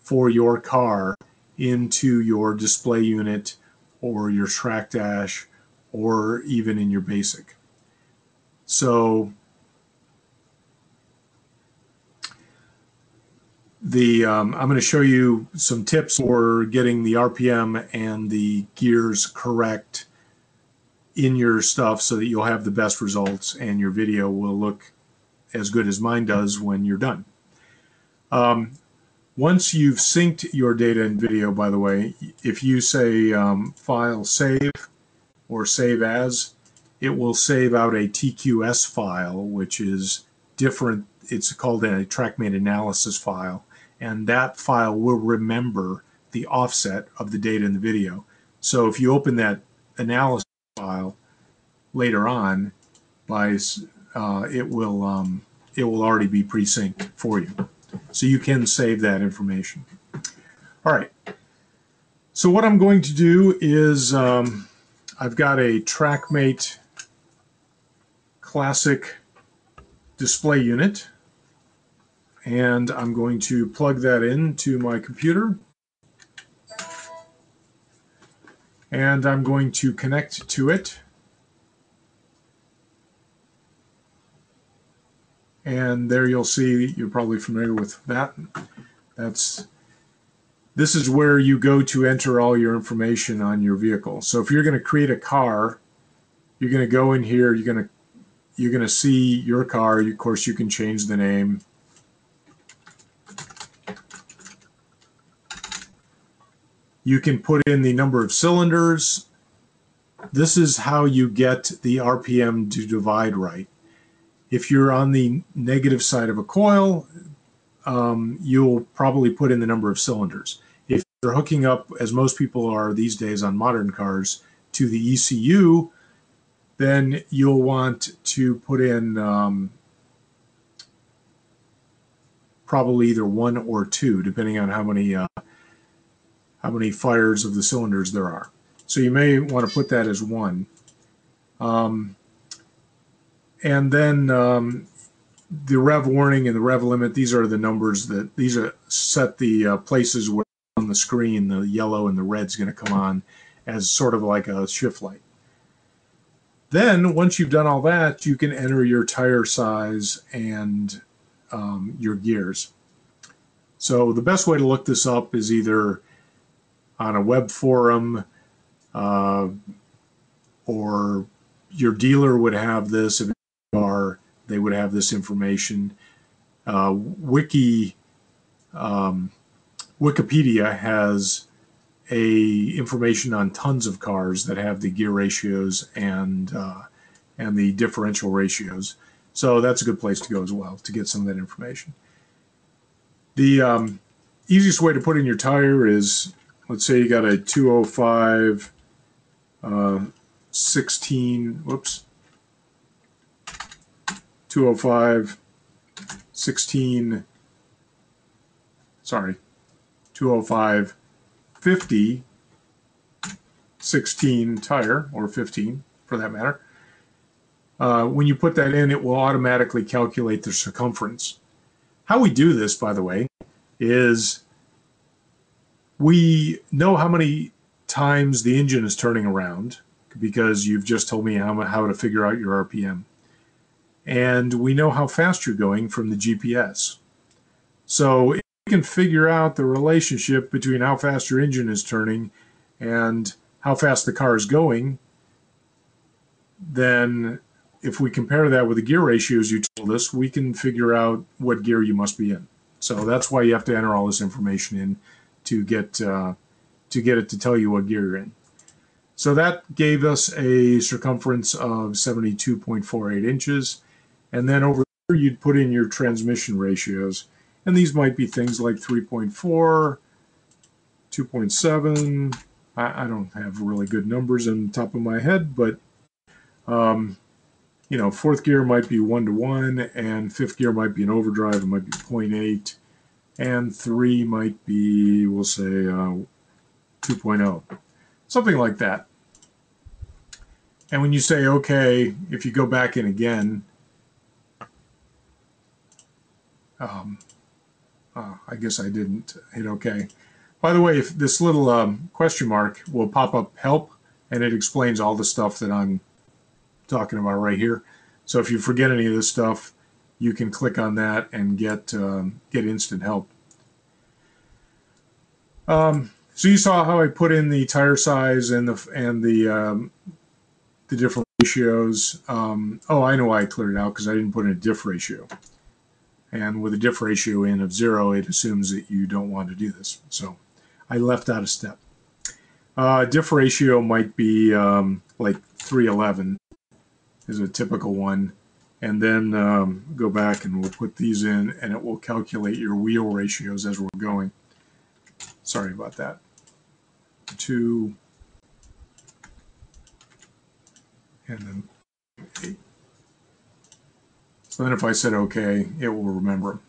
for your car into your display unit or your TraqDash or even in your basic. So the um, I'm going to show you some tips for getting the RPM and the gears correct in your stuff so that you'll have the best results and your video will look as good as mine does when you're done. Um, once you've synced your data and video, by the way, if you say um, file save or save as, it will save out a TQS file, which is different. It's called a Traqmate analysis file and that file will remember the offset of the data in the video. So if you open that analysis file later on, by uh, it will um, it will already be pre-synced for you, so you can save that information. All right. So what I'm going to do is um, I've got a Traqmate Classic display unit and I'm going to plug that into my computer. And I'm going to connect to it. And there you'll see, you're probably familiar with that. That's this is where you go to enter all your information on your vehicle. So if you're going to create a car, you're going to go in here, you're going to you're going to see your car. Of course, you can change the name. You can put in the number of cylinders. This is how you get the RPM to divide right. If you're on the negative side of a coil, um, you'll probably put in the number of cylinders. If you're hooking up, as most people are these days on modern cars, to the ECU, then you'll want to put in um, probably either one or two, depending on how many uh, how many fires of the cylinders there are. So you may want to put that as one. Um, and then um, the rev warning and the rev limit, these are the numbers that these are set the uh, places where on the screen the yellow and the red is going to come on as sort of like a shift light. Then once you've done all that, you can enter your tire size and um, your gears. So the best way to look this up is either on a web forum, uh, or your dealer would have this. If are, they would have this information. Uh, Wiki, um, Wikipedia has a information on tons of cars that have the gear ratios and uh, and the differential ratios. So that's a good place to go as well to get some of that information. The um, easiest way to put in your tire is let's say you got a 205 uh, 16 whoops. 205 16 sorry 205 50 16 tire or 15 for that matter. Uh, when you put that in it will automatically calculate the circumference. How we do this by the way is we know how many times the engine is turning around because you've just told me how, how to figure out your RPM. And we know how fast you're going from the GPS. So if you can figure out the relationship between how fast your engine is turning and how fast the car is going, then if we compare that with the gear ratios you told us, we can figure out what gear you must be in. So that's why you have to enter all this information in to get uh, to get it to tell you what gear you're in. So that gave us a circumference of 72.48 inches. And then over here, you'd put in your transmission ratios. And these might be things like 3.4, 2.7. I, I don't have really good numbers on the top of my head, but um, you know, fourth gear might be one to one, and fifth gear might be an overdrive. It might be 0.8 and 3 might be, we'll say, uh, 2.0, something like that. And when you say, okay, if you go back in again, um, Uh, I guess I didn't hit OK. By the way, if this little um, question mark will pop up help, and it explains all the stuff that I'm talking about right here. So if you forget any of this stuff, you can click on that and get um, get instant help. Um, so you saw how I put in the tire size and the and the um, the different ratios. Um, oh, I know why I cleared it out because I didn't put in a diff ratio. And with a diff ratio in of zero, it assumes that you don't want to do this. So I left out a step. Uh, diff ratio might be um, like 311 is a typical one. And then um, go back and we'll put these in and it will calculate your wheel ratios as we're going. Sorry about that. Two, and then eight. So then if I said OK, it will remember.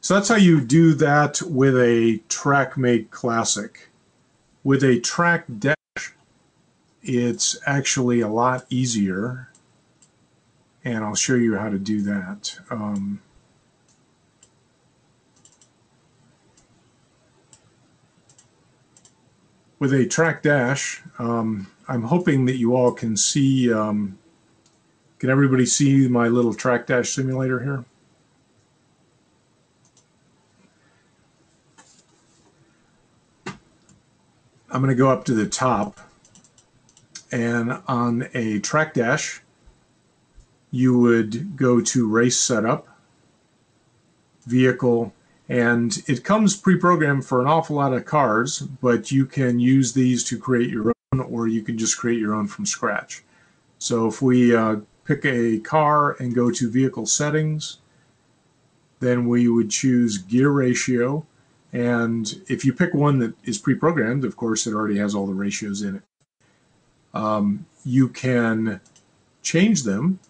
So that's how you do that with a Traqmate Classic. With a Track Dash, it's actually a lot easier. And I'll show you how to do that. Um, with a TraqDash, um, I'm hoping that you all can see, um, can everybody see my little TraqDash simulator here? I'm going to go up to the top and on a TraqDash, you would go to race setup, vehicle, and it comes pre-programmed for an awful lot of cars, but you can use these to create your own, or you can just create your own from scratch. So if we uh, pick a car and go to vehicle settings, then we would choose gear ratio. And if you pick one that is pre-programmed, of course, it already has all the ratios in it. Um, you can change them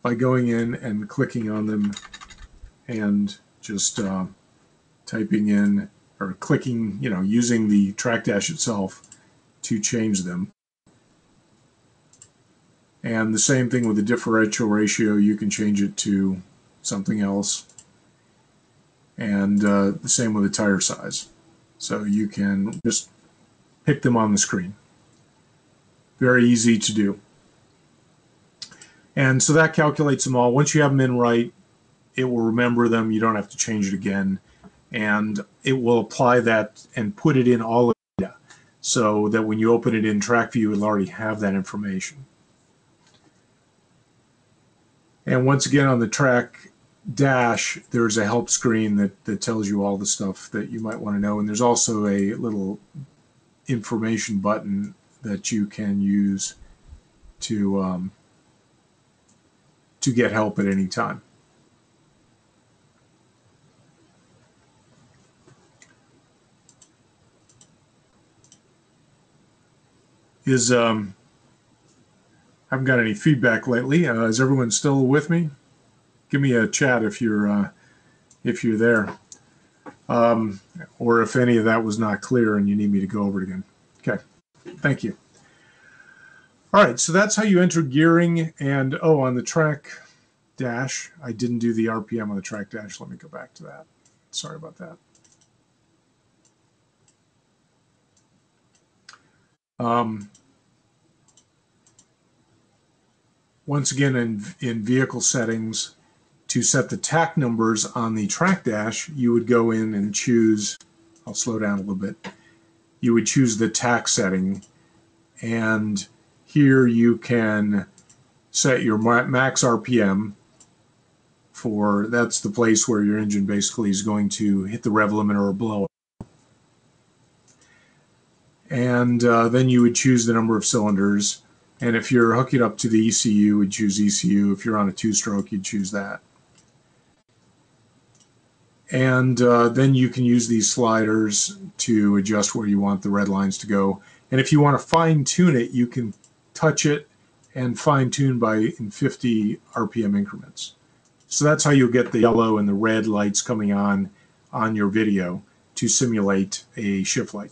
by going in and clicking on them and just uh, typing in or clicking, you know, using the TraqDash itself to change them. And the same thing with the differential ratio, you can change it to something else. And uh, the same with the tire size. So you can just pick them on the screen. Very easy to do. And so that calculates them all. Once you have them in right, it will remember them. You don't have to change it again and it will apply that and put it in all of the data so that when you open it in TraqView, it'll already have that information. And once again, on the track dash, there's a help screen that, that tells you all the stuff that you might want to know. And there's also a little information button that you can use to um, to get help at any time. Is um, I haven't got any feedback lately. Uh, is everyone still with me? Give me a chat if you're uh, if you're there, um, or if any of that was not clear and you need me to go over it again. Okay, thank you. All right, so that's how you enter gearing. And oh, on the track dash, I didn't do the RPM on the TraqDash. Let me go back to that. Sorry about that. Um, once again, in, in vehicle settings, to set the tach numbers on the TraqDash, you would go in and choose, I'll slow down a little bit, you would choose the tach setting, and here you can set your max RPM for, that's the place where your engine basically is going to hit the rev limiter or blow and uh, then you would choose the number of cylinders. And if you're hooking up to the ECU, you would choose ECU. If you're on a two-stroke, you'd choose that. And uh, then you can use these sliders to adjust where you want the red lines to go. And if you want to fine-tune it, you can touch it and fine-tune by in 50 RPM increments. So that's how you'll get the yellow and the red lights coming on on your video to simulate a shift light.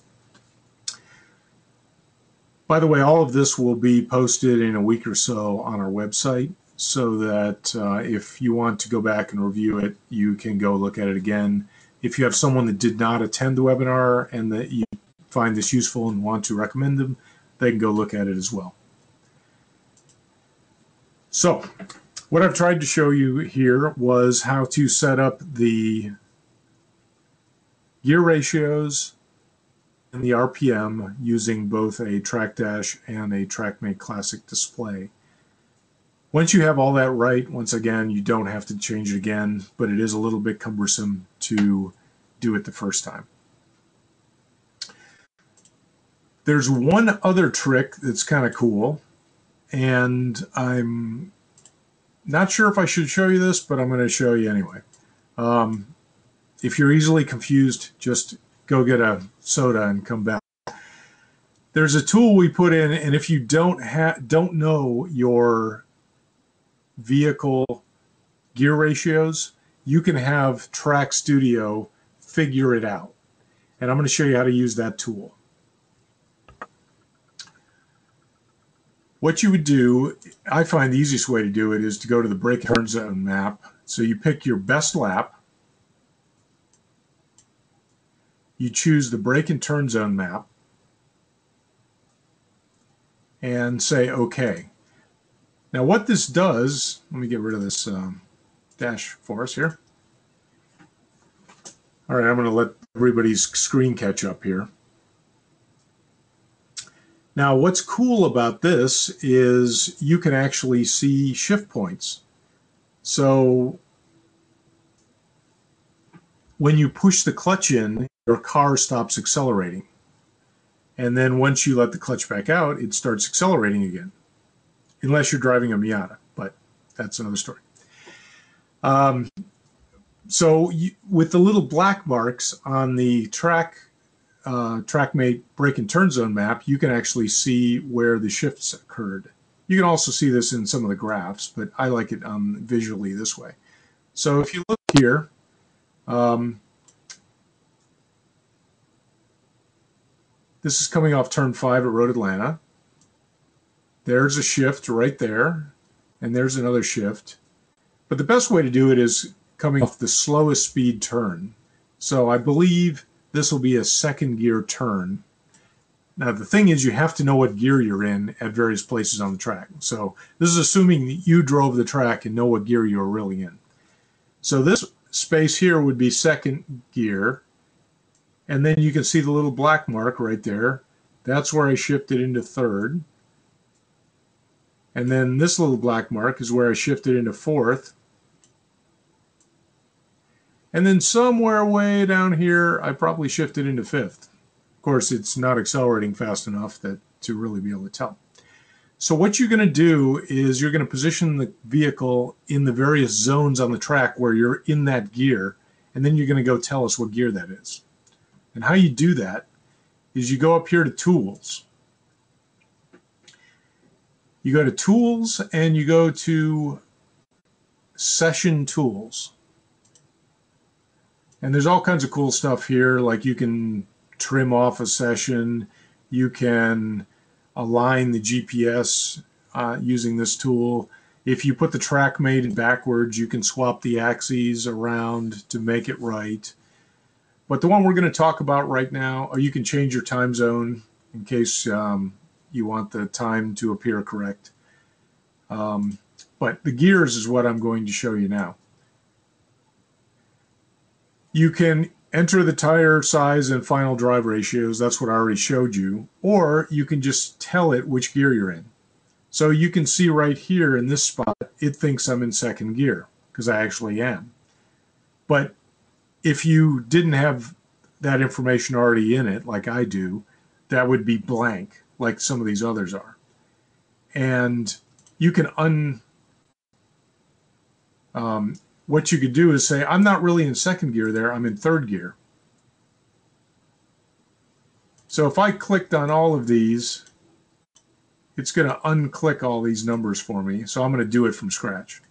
By the way, all of this will be posted in a week or so on our website. so that uh, if you want to go back and review it, you can go look at it again. If you have someone that did not attend the webinar and that you find this useful and want to recommend them, they can go look at it as well. So what I've tried to show you here was how to set up the gear ratios and the RPM using both a TraqDash and a Traqmate Classic display. Once you have all that right, once again, you don't have to change it again, but it is a little bit cumbersome to do it the first time. There's one other trick that's kind of cool, and I'm not sure if I should show you this, but I'm going to show you anyway. Um, if you're easily confused, just go get a soda and come back. There's a tool we put in, and if you don't have don't know your vehicle gear ratios, you can have TraqStudio figure it out. And I'm going to show you how to use that tool. What you would do, I find the easiest way to do it is to go to the brake turn zone map. So you pick your best lap. You choose the brake and turn zone map and say OK. Now what this does, let me get rid of this um, dash for us here. All right, I'm going to let everybody's screen catch up here. Now what's cool about this is you can actually see shift points. So when you push the clutch in, your car stops accelerating. And then once you let the clutch back out, it starts accelerating again unless you're driving a Miata, but that's another story. Um, so you, with the little black marks on the track uh, Traqmate brake and turn zone map, you can actually see where the shifts occurred. You can also see this in some of the graphs, but I like it um, visually this way. So if you look here, um, this is coming off turn 5 at Road Atlanta. There's a shift right there, and there's another shift. But the best way to do it is coming off the slowest speed turn. So I believe this will be a second gear turn. Now the thing is you have to know what gear you're in at various places on the track. So this is assuming that you drove the track and know what gear you're really in. So this space here would be second gear. And then you can see the little black mark right there. That's where I shifted into third. And then this little black mark is where I shifted into fourth. And then somewhere way down here, I probably shifted into fifth. Of course, it's not accelerating fast enough that to really be able to tell. So what you're going to do is you're going to position the vehicle in the various zones on the track where you're in that gear, and then you're going to go tell us what gear that is. And how you do that is you go up here to Tools, you go to tools and you go to session tools. And there's all kinds of cool stuff here. Like you can trim off a session. You can align the GPS uh, using this tool. If you put the Traqmate backwards, you can swap the axes around to make it right. But the one we're going to talk about right now, or you can change your time zone in case um, you want the time to appear correct. Um, but the gears is what I'm going to show you now. You can enter the tire size and final drive ratios. That's what I already showed you. Or you can just tell it which gear you're in. So you can see right here in this spot, it thinks I'm in second gear because I actually am. But if you didn't have that information already in it, like I do, that would be blank like some of these others are. And you can un. Um, what you could do is say, I'm not really in second gear there, I'm in third gear. So if I clicked on all of these, it's going to unclick all these numbers for me. So I'm going to do it from scratch.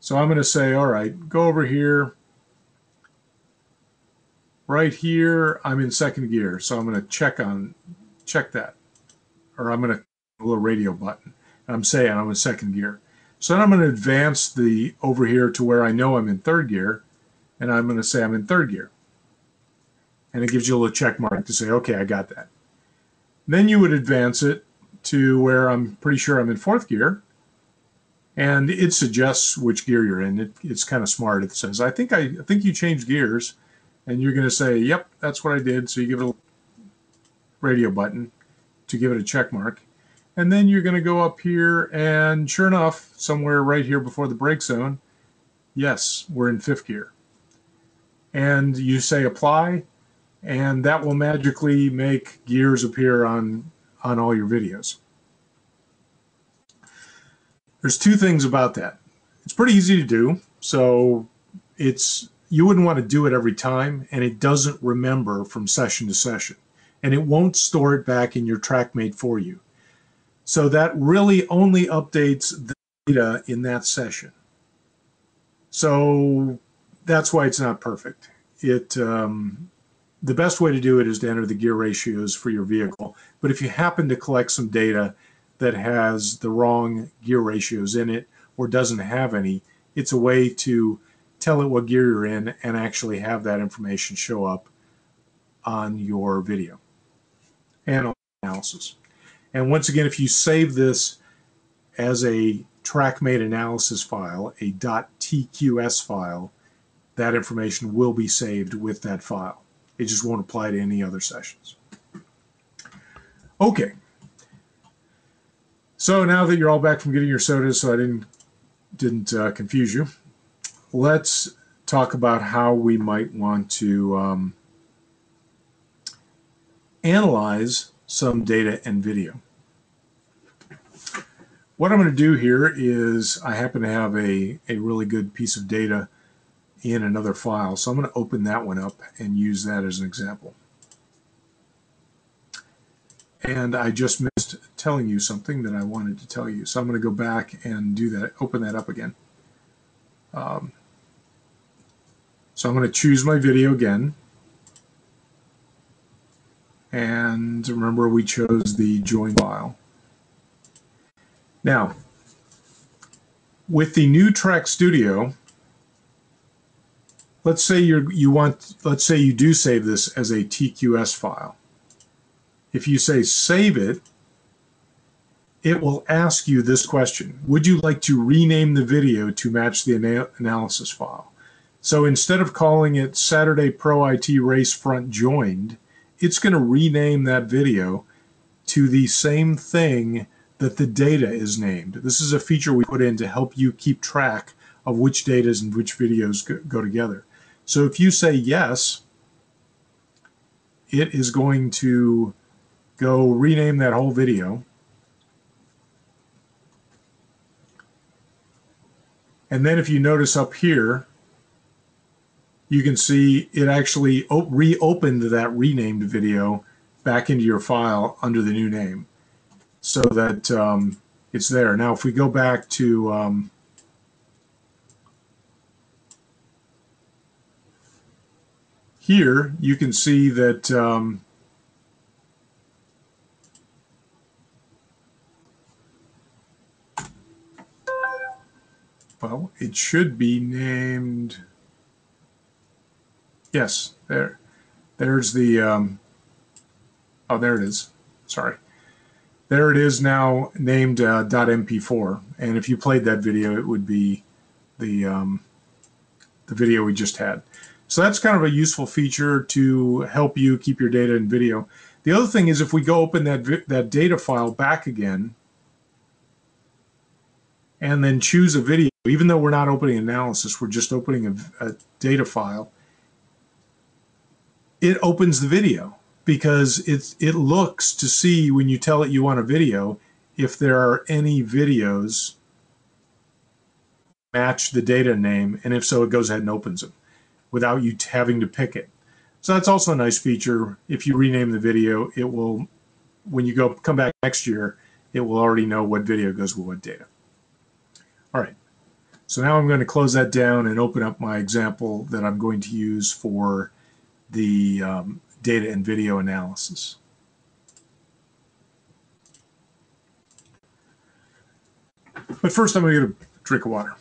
So I'm going to say, all right, go over here. Right here, I'm in second gear. So I'm going to check on, check that or I'm going to a little radio button. And I'm saying I'm in second gear. So then I'm going to advance the over here to where I know I'm in third gear, and I'm going to say I'm in third gear. And it gives you a little check mark to say, okay, I got that. Then you would advance it to where I'm pretty sure I'm in fourth gear, and it suggests which gear you're in. It, it's kind of smart. It says, I think I, I think you changed gears, and you're going to say, yep, that's what I did. So you give it a radio button to give it a check mark. And then you're going to go up here, and sure enough, somewhere right here before the brake zone, yes, we're in fifth gear. And you say apply, and that will magically make gears appear on, on all your videos. There's two things about that. It's pretty easy to do, so it's you wouldn't want to do it every time, and it doesn't remember from session to session, and it won't store it back in your Traqmate for you. So that really only updates the data in that session. So that's why it's not perfect. It um, the best way to do it is to enter the gear ratios for your vehicle. But if you happen to collect some data that has the wrong gear ratios in it or doesn't have any, it's a way to tell it what gear you're in and actually have that information show up on your video and analysis. And once again, if you save this as a Traqmate analysis file, a .tqs file, that information will be saved with that file. It just won't apply to any other sessions. Okay. So now that you're all back from getting your sodas, so I didn't didn't uh, confuse you, let's talk about how we might want to um, analyze some data and video. What I'm going to do here is I happen to have a, a really good piece of data in another file. So I'm going to open that one up and use that as an example. And I just missed telling you something that I wanted to tell you. So I'm going to go back and do that, open that up again. Um, so I'm going to choose my video again. And remember we chose the join file. Now, with the new TraqStudio, let's say you you want, let's say you do save this as a TQS file. If you say save it, it will ask you this question. Would you like to rename the video to match the ana analysis file? So instead of calling it Saturday Pro IT Race Front Joined, it's going to rename that video to the same thing that the data is named. This is a feature we put in to help you keep track of which data and which videos go, go together. So if you say yes, it is going to go rename that whole video. And then if you notice up here, you can see it actually reopened that renamed video back into your file under the new name so that um, it's there. Now, if we go back to um, here, you can see that um, well, it should be named Yes, there, there's the, um, oh, there it is. Sorry. There it is now named uh, .mp4. And if you played that video, it would be the, um, the video we just had. So that's kind of a useful feature to help you keep your data in video. The other thing is if we go open that, that data file back again and then choose a video, even though we're not opening analysis, we're just opening a, a data file, it opens the video because it it looks to see when you tell it you want a video if there are any videos match the data name and if so it goes ahead and opens them without you having to pick it. So that's also a nice feature. If you rename the video it will when you go come back next year it will already know what video goes with what data. All right. So now I'm going to close that down and open up my example that I'm going to use for the um, data and video analysis. But first I'm going to get a drink of water.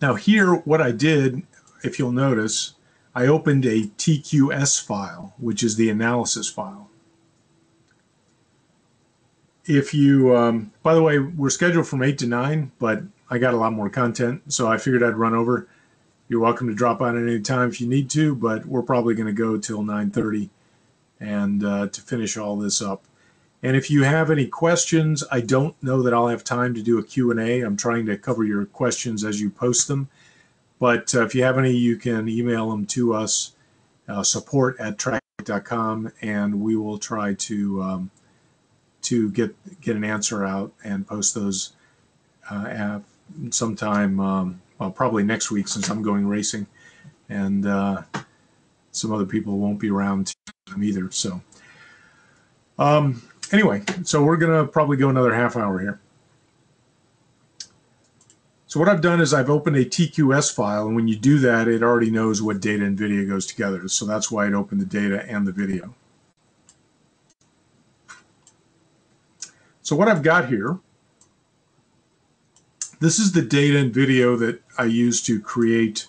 Now here, what I did, if you'll notice, I opened a TQS file, which is the analysis file. If you, um, by the way, we're scheduled from 8 to 9, but I got a lot more content, so I figured I'd run over. You're welcome to drop on at any time if you need to, but we're probably going to go till 9.30 and uh, to finish all this up. And if you have any questions, I don't know that I'll have time to do a Q&A. I'm trying to cover your questions as you post them. But uh, if you have any, you can email them to us, uh, support at track.com, and we will try to um, to get get an answer out and post those uh, sometime, um, well, probably next week since I'm going racing, and some other people won't be around either. So. Um, anyway, so we're going to probably go another half hour here. So what I've done is I've opened a TQS file, and when you do that, it already knows what data and video goes together. So that's why it opened the data and the video. So what I've got here, this is the data and video that I used to create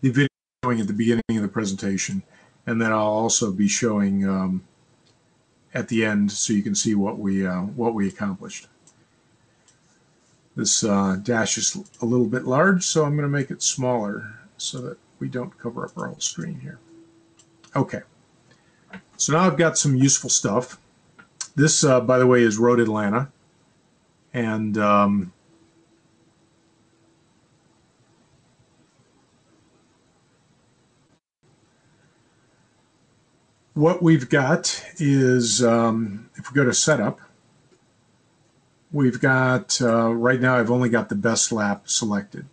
the video at the beginning of the presentation. And then I'll also be showing um, at the end so you can see what we uh, what we accomplished. This uh, dash is a little bit large, so I'm going to make it smaller so that we don't cover up our whole screen here. Okay, so now I've got some useful stuff. This, uh, by the way, is Road Atlanta, and um, what we've got is, um, if we go to setup, we've got, uh, right now I've only got the best lap selected.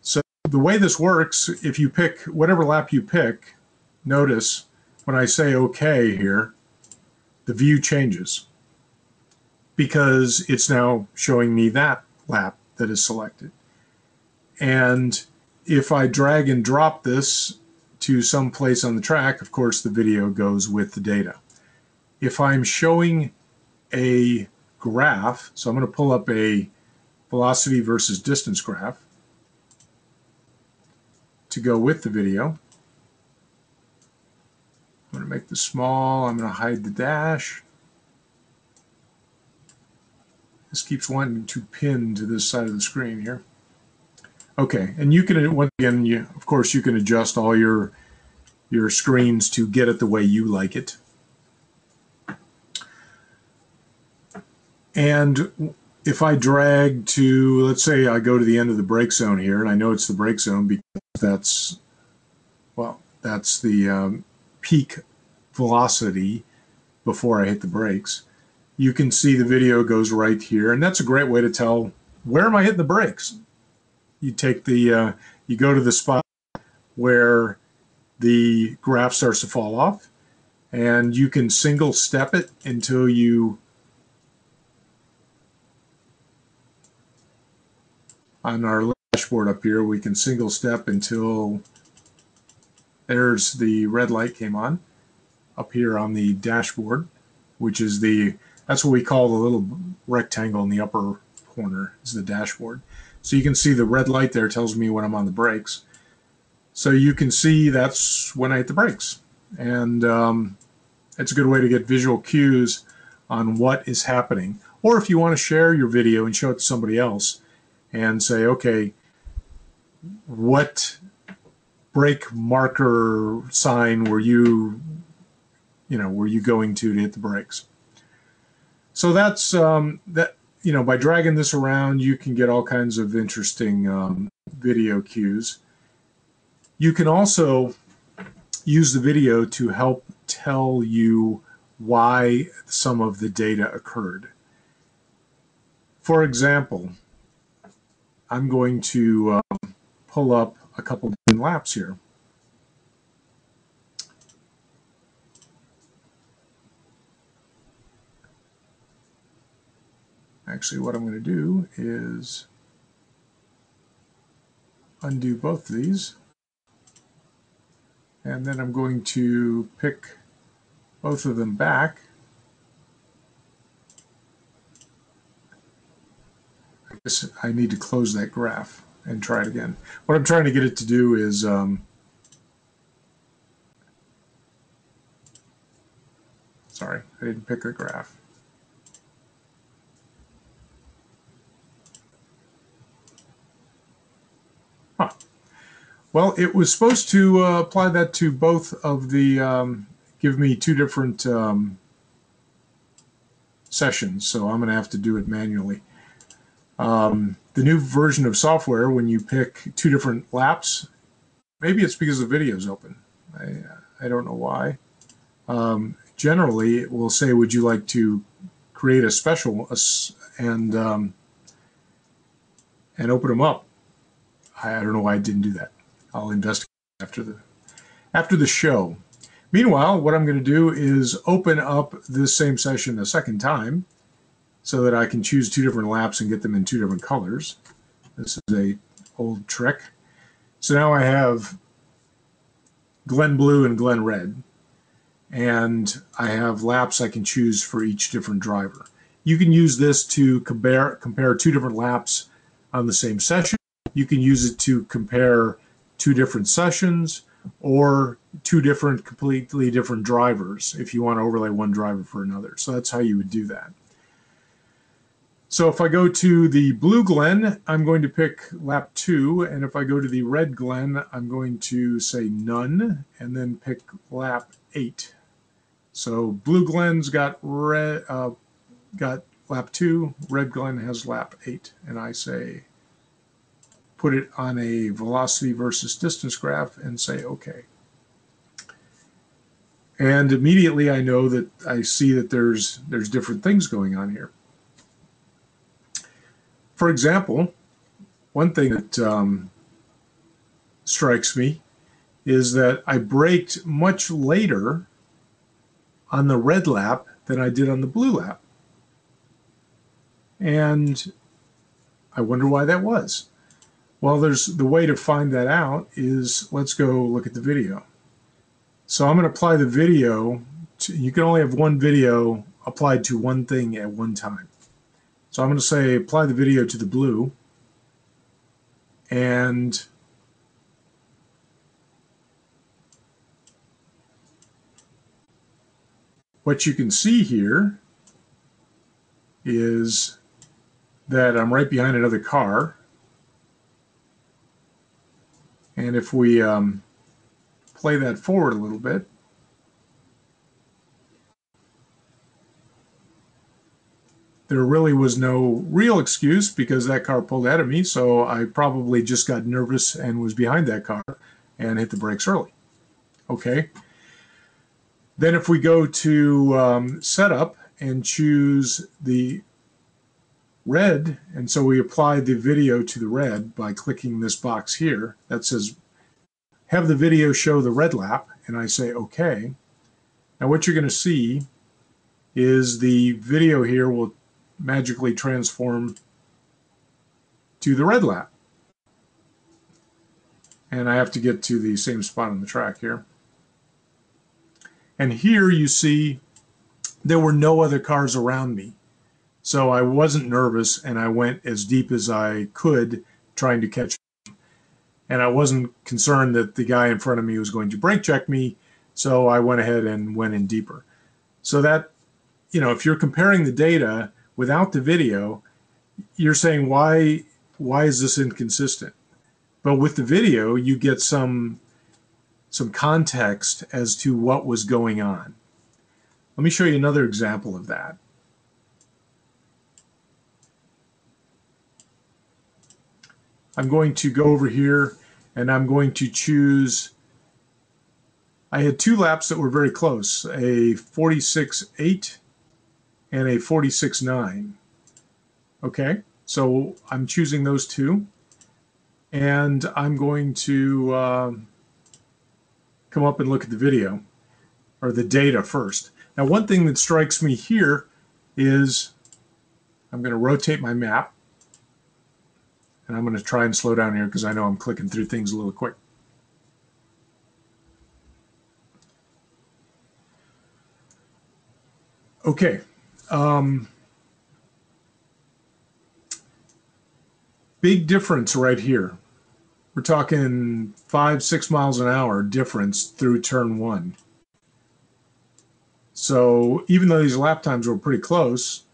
So the way this works, if you pick whatever lap you pick, notice when I say OK here, the view changes because it's now showing me that lap that is selected. And if I drag and drop this to some place on the track, of course, the video goes with the data. If I'm showing a graph, so I'm going to pull up a velocity versus distance graph to go with the video. I'm going to make this small. I'm going to hide the dash. This keeps wanting to pin to this side of the screen here. Okay, and you can once again, you of course you can adjust all your your screens to get it the way you like it. And if I drag to, let's say I go to the end of the brake zone here, and I know it's the brake zone because that's, well, that's the um, peak velocity before I hit the brakes. You can see the video goes right here, and that's a great way to tell where am I hitting the brakes you take the uh, you go to the spot where the graph starts to fall off and you can single step it until you on our dashboard up here we can single step until there's the red light came on up here on the dashboard which is the that's what we call the little rectangle in the upper corner is the dashboard so you can see the red light there tells me when I'm on the brakes. So you can see that's when I hit the brakes. And um, it's a good way to get visual cues on what is happening. Or if you want to share your video and show it to somebody else and say, okay, what brake marker sign were you, you know, were you going to to hit the brakes? So that's um, that you know, by dragging this around, you can get all kinds of interesting um, video cues. You can also use the video to help tell you why some of the data occurred. For example, I'm going to uh, pull up a couple of laps here. Actually, what I'm going to do is undo both of these. And then I'm going to pick both of them back. I I need to close that graph and try it again. What I'm trying to get it to do is um, sorry, I didn't pick the graph. Huh. Well, it was supposed to uh, apply that to both of the, um, give me two different um, sessions, so I'm going to have to do it manually. Um, the new version of software, when you pick two different laps, maybe it's because the video is open. I, I don't know why. Um, generally, it will say, would you like to create a special and um, and open them up? I, I don't know why I didn't do that. I'll investigate after the after the show. Meanwhile, what I'm going to do is open up this same session a second time so that I can choose two different laps and get them in two different colors. This is a old trick. So now I have Glen Blue and Glen Red. And I have laps I can choose for each different driver. You can use this to compare, compare two different laps on the same session. You can use it to compare two different sessions or two different, completely different drivers if you want to overlay one driver for another. So that's how you would do that. So if I go to the blue Glen, I'm going to pick lap two. And if I go to the red Glen, I'm going to say none and then pick lap eight. So blue Glen's got red, uh, got lap two, red Glen has lap eight. And I say, put it on a velocity versus distance graph and say, okay. And immediately I know that I see that there's, there's different things going on here. For example, one thing that um, strikes me is that I braked much later on the red lap than I did on the blue lap. And I wonder why that was. Well, there's the way to find that out is let's go look at the video. So I'm going to apply the video. To, you can only have one video applied to one thing at one time. So I'm going to say apply the video to the blue. And what you can see here is that I'm right behind another car. And if we um, play that forward a little bit, there really was no real excuse because that car pulled out of me. So I probably just got nervous and was behind that car and hit the brakes early. Okay. Then if we go to um, setup and choose the red, and so we apply the video to the red by clicking this box here that says have the video show the red lap, and I say okay. Now what you're going to see is the video here will magically transform to the red lap. And I have to get to the same spot on the track here. And here you see there were no other cars around me. So I wasn't nervous and I went as deep as I could trying to catch and I wasn't concerned that the guy in front of me was going to brake check me. So I went ahead and went in deeper. So that, you know, if you're comparing the data, without the video, you're saying why why is this inconsistent? But with the video, you get some some context as to what was going on. Let me show you another example of that. I'm going to go over here and I'm going to choose I had two laps that were very close, a 46.8 and a 46.9. Okay, so I'm choosing those two. And I'm going to uh, come up and look at the video, or the data first. Now, one thing that strikes me here is I'm going to rotate my map. And I'm going to try and slow down here because I know I'm clicking through things a little quick. Okay. Um, big difference right here. We're talking five, six miles an hour difference through turn one. So even though these lap times were pretty close,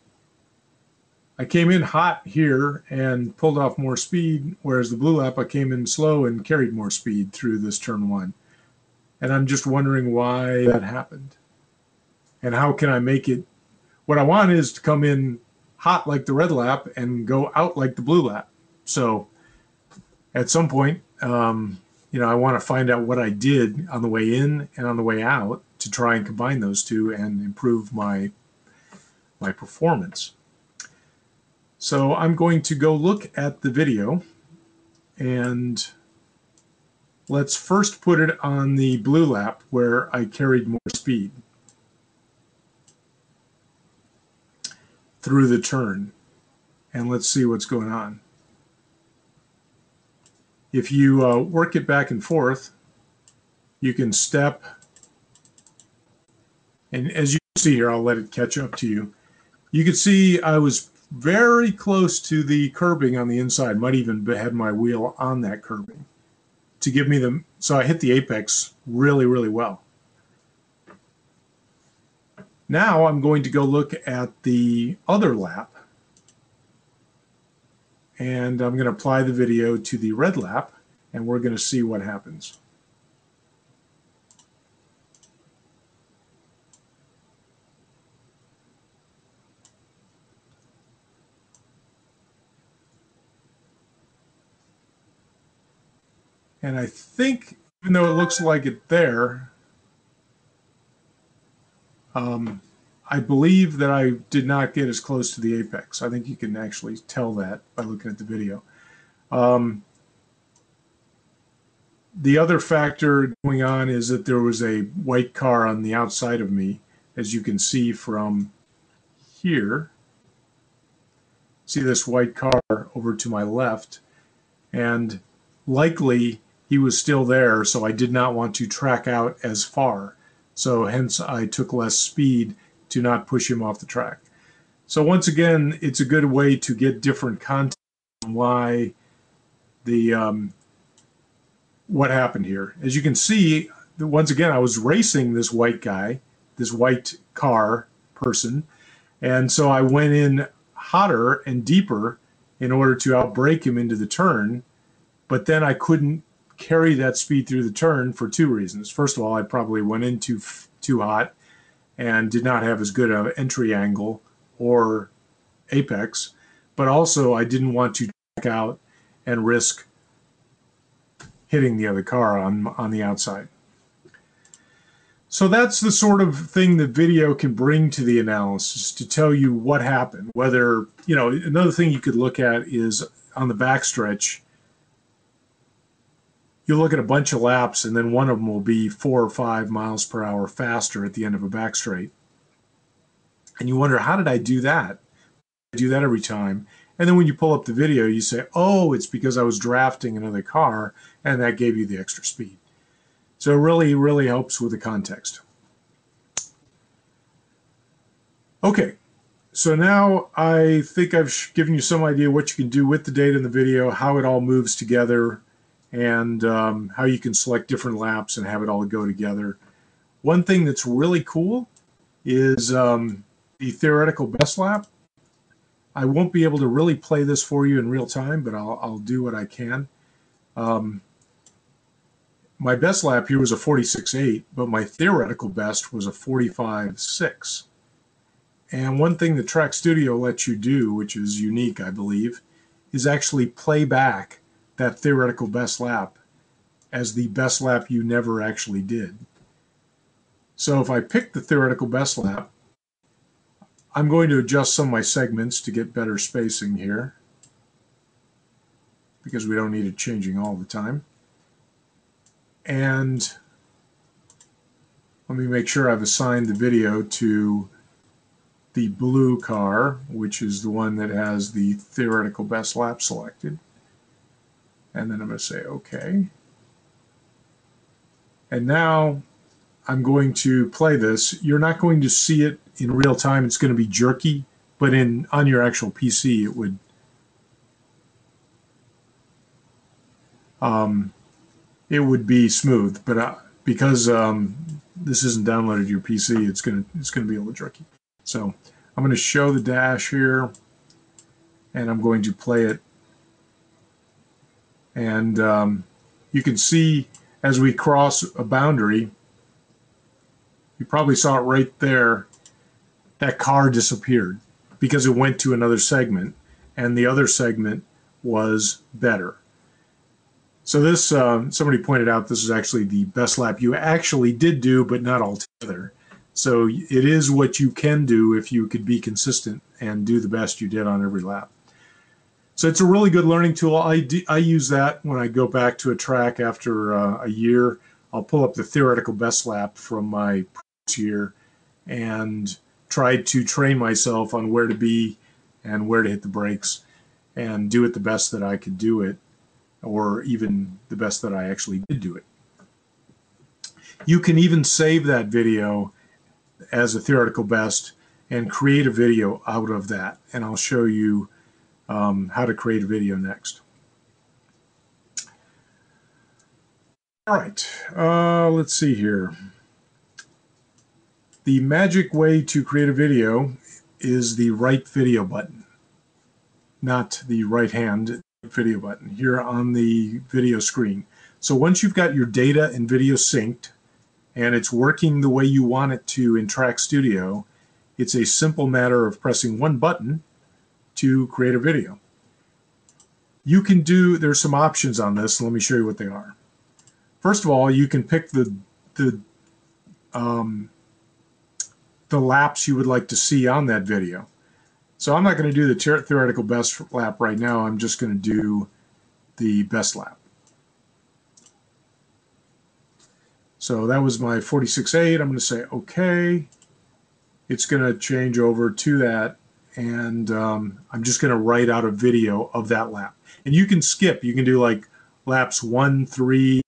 I came in hot here and pulled off more speed, whereas the blue lap I came in slow and carried more speed through this turn one. And I'm just wondering why that happened. And how can I make it? What I want is to come in hot like the red lap and go out like the blue lap. So at some point, um, you know, I want to find out what I did on the way in and on the way out to try and combine those two and improve my my performance. So I'm going to go look at the video and let's first put it on the blue lap where I carried more speed through the turn. And let's see what's going on. If you uh, work it back and forth, you can step. And as you see here, I'll let it catch up to you. You can see I was very close to the curbing on the inside. Might even have my wheel on that curbing to give me the. So I hit the apex really, really well. Now I'm going to go look at the other lap and I'm going to apply the video to the red lap and we're going to see what happens. And I think, even though it looks like it there, um, I believe that I did not get as close to the apex. I think you can actually tell that by looking at the video. Um, the other factor going on is that there was a white car on the outside of me, as you can see from here. See this white car over to my left, and likely he was still there, so I did not want to track out as far. So hence I took less speed to not push him off the track. So once again, it's a good way to get different content on why the um, what happened here. As you can see, once again, I was racing this white guy, this white car person, and so I went in hotter and deeper in order to outbrake him into the turn, but then I couldn't carry that speed through the turn for two reasons. First of all, I probably went in too too hot and did not have as good an entry angle or apex, but also I didn't want to back out and risk hitting the other car on on the outside. So that's the sort of thing that video can bring to the analysis to tell you what happened. Whether, you know, another thing you could look at is on the backstretch, you look at a bunch of laps and then one of them will be four or five miles per hour faster at the end of a back straight. And you wonder, how did I do that? I do that every time. And then when you pull up the video, you say, oh, it's because I was drafting another car and that gave you the extra speed. So it really, really helps with the context. Okay, so now I think I've given you some idea what you can do with the data in the video, how it all moves together, and um, how you can select different laps and have it all go together. One thing that's really cool is um, the theoretical best lap. I won't be able to really play this for you in real time, but I'll, I'll do what I can. Um, my best lap here was a 46.8, but my theoretical best was a 45.6. And one thing that TraqStudio lets you do, which is unique, I believe, is actually play back that theoretical best lap as the best lap you never actually did. So if I pick the theoretical best lap, I'm going to adjust some of my segments to get better spacing here because we don't need it changing all the time. And let me make sure I've assigned the video to the blue car, which is the one that has the theoretical best lap selected. And then I'm going to say OK. And now I'm going to play this. You're not going to see it in real time. It's going to be jerky, but in on your actual PC, it would um, it would be smooth. But uh, because um, this isn't downloaded to your PC, it's gonna it's gonna be a little jerky. So I'm going to show the dash here, and I'm going to play it. And um, you can see as we cross a boundary, you probably saw it right there, that car disappeared because it went to another segment, and the other segment was better. So this, uh, somebody pointed out, this is actually the best lap you actually did do, but not altogether. So it is what you can do if you could be consistent and do the best you did on every lap. So it's a really good learning tool. I, do, I use that when I go back to a track after uh, a year. I'll pull up the theoretical best lap from my previous year and try to train myself on where to be and where to hit the brakes and do it the best that I could do it, or even the best that I actually did do it. You can even save that video as a theoretical best and create a video out of that. And I'll show you um, how to create a video next. All right, uh, let's see here. The magic way to create a video is the right video button, not the right hand video button here on the video screen. So once you've got your data and video synced, and it's working the way you want it to in TraqStudio, it's a simple matter of pressing one button to create a video. You can do, there's some options on this. Let me show you what they are. First of all, you can pick the, the, um, the laps you would like to see on that video. So I'm not going to do the theoretical best lap right now. I'm just going to do the best lap. So that was my 46.8. I'm going to say OK. It's going to change over to that. And um, I'm just going to write out a video of that lap. And you can skip. You can do like laps 1, 3,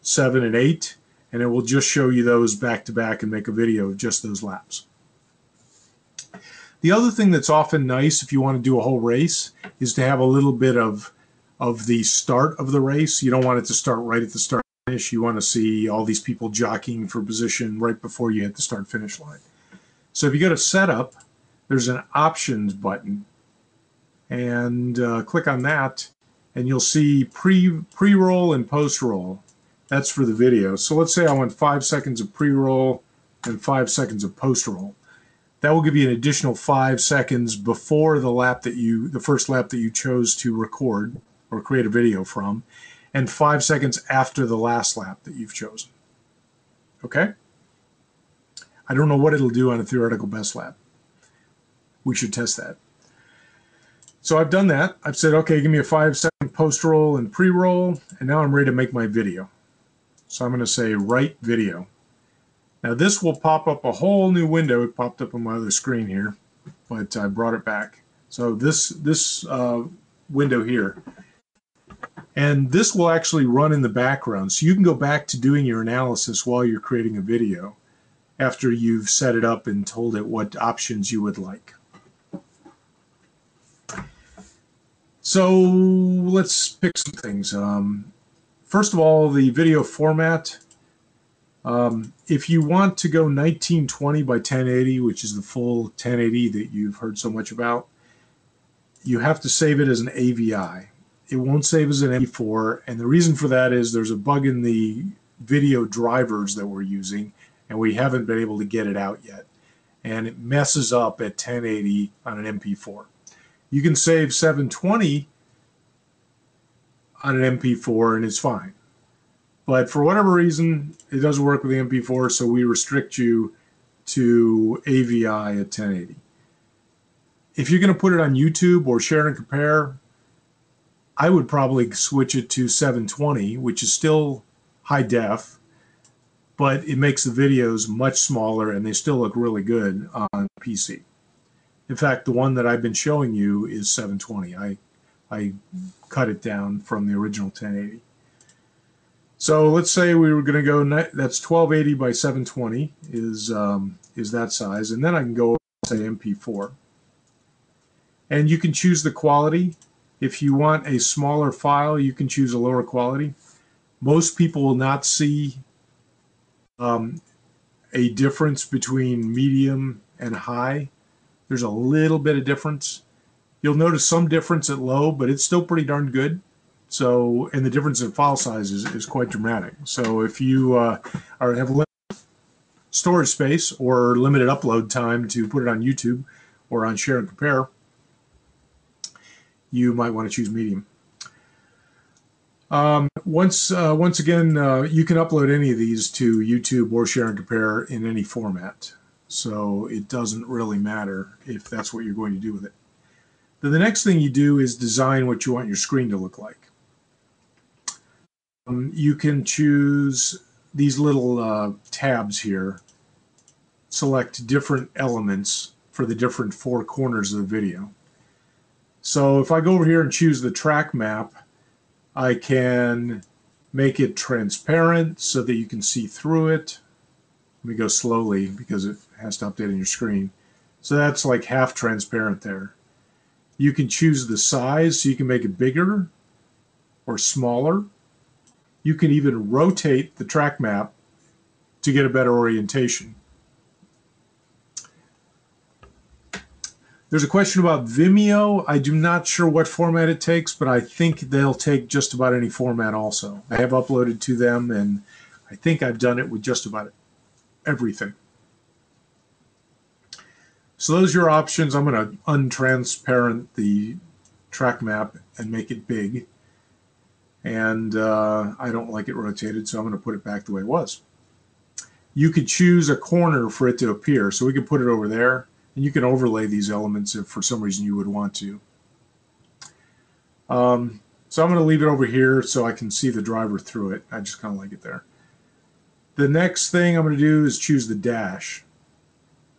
7, and 8. And it will just show you those back to back and make a video of just those laps. The other thing that's often nice if you want to do a whole race is to have a little bit of of the start of the race. You don't want it to start right at the start finish, you want to see all these people jockeying for position right before you hit the start finish line. So if you go to setup, there's an options button and uh, click on that and you'll see pre pre-roll and post-roll. That's for the video. So let's say I want five seconds of pre-roll and five seconds of post-roll. That will give you an additional five seconds before the lap that you, the first lap that you chose to record or create a video from and five seconds after the last lap that you've chosen. Okay? I don't know what it'll do on a theoretical best lap. We should test that. So I've done that. I've said, okay, give me a five second post roll and pre roll, and now I'm ready to make my video. So I'm going to say write video. Now this will pop up a whole new window. It popped up on my other screen here, but I brought it back. So this this uh, window here and this will actually run in the background. So you can go back to doing your analysis while you're creating a video after you've set it up and told it what options you would like. So let's pick some things. Um, first of all, the video format. Um, if you want to go 1920 by 1080, which is the full 1080 that you've heard so much about, you have to save it as an AVI it won't save as an MP4. And the reason for that is there's a bug in the video drivers that we're using, and we haven't been able to get it out yet. And it messes up at 1080 on an MP4. You can save 720 on an MP4 and it's fine. But for whatever reason, it doesn't work with the MP4, so we restrict you to AVI at 1080. If you're going to put it on YouTube or share and compare, I would probably switch it to 720, which is still high def, but it makes the videos much smaller and they still look really good on PC. In fact, the one that I've been showing you is 720. I, I cut it down from the original 1080. So let's say we were going to go, that's 1280 by 720 is, um, is that size. And then I can go, say, MP4. And you can choose the quality. If you want a smaller file, you can choose a lower quality. Most people will not see um, a difference between medium and high. There's a little bit of difference. You'll notice some difference at low, but it's still pretty darn good. So, and the difference in file size is, is quite dramatic. So if you uh, are have limited storage space or limited upload time to put it on YouTube or on Share and Compare, you might want to choose medium. Um, once, uh, once again, uh, you can upload any of these to YouTube or Share and Compare in any format. So it doesn't really matter if that's what you're going to do with it. Then the next thing you do is design what you want your screen to look like. Um, you can choose these little uh, tabs here, select different elements for the different four corners of the video. So if I go over here and choose the track map, I can make it transparent so that you can see through it. Let me go slowly because it has to update on your screen. So that's like half transparent there. You can choose the size so you can make it bigger or smaller. You can even rotate the track map to get a better orientation. There's a question about Vimeo. I do not sure what format it takes, but I think they'll take just about any format also. I have uploaded to them, and I think I've done it with just about everything. So those are your options. I'm going to untransparent the track map and make it big. And uh, I don't like it rotated, so I'm going to put it back the way it was. You could choose a corner for it to appear. So we could put it over there and you can overlay these elements if for some reason you would want to. Um, so I'm going to leave it over here so I can see the driver through it. I just kind of like it there. The next thing I'm going to do is choose the dash.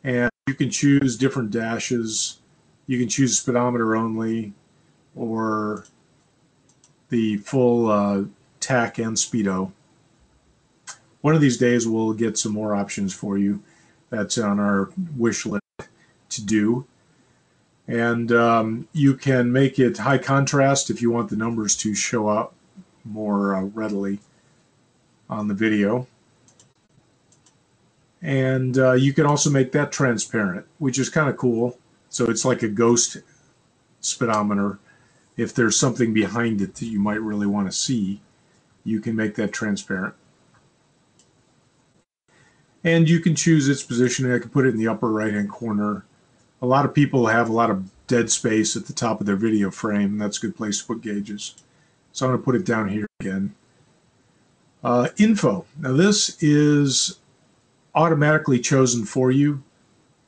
And you can choose different dashes. You can choose speedometer only or the full uh, tach and speedo. One of these days we'll get some more options for you. That's on our wish list to do. And um, you can make it high contrast if you want the numbers to show up more uh, readily on the video. And uh, you can also make that transparent, which is kind of cool. So it's like a ghost speedometer. If there's something behind it that you might really want to see, you can make that transparent. And you can choose its position. I can put it in the upper right hand corner a lot of people have a lot of dead space at the top of their video frame. And that's a good place to put gauges. So I'm going to put it down here again. Uh, info. Now this is automatically chosen for you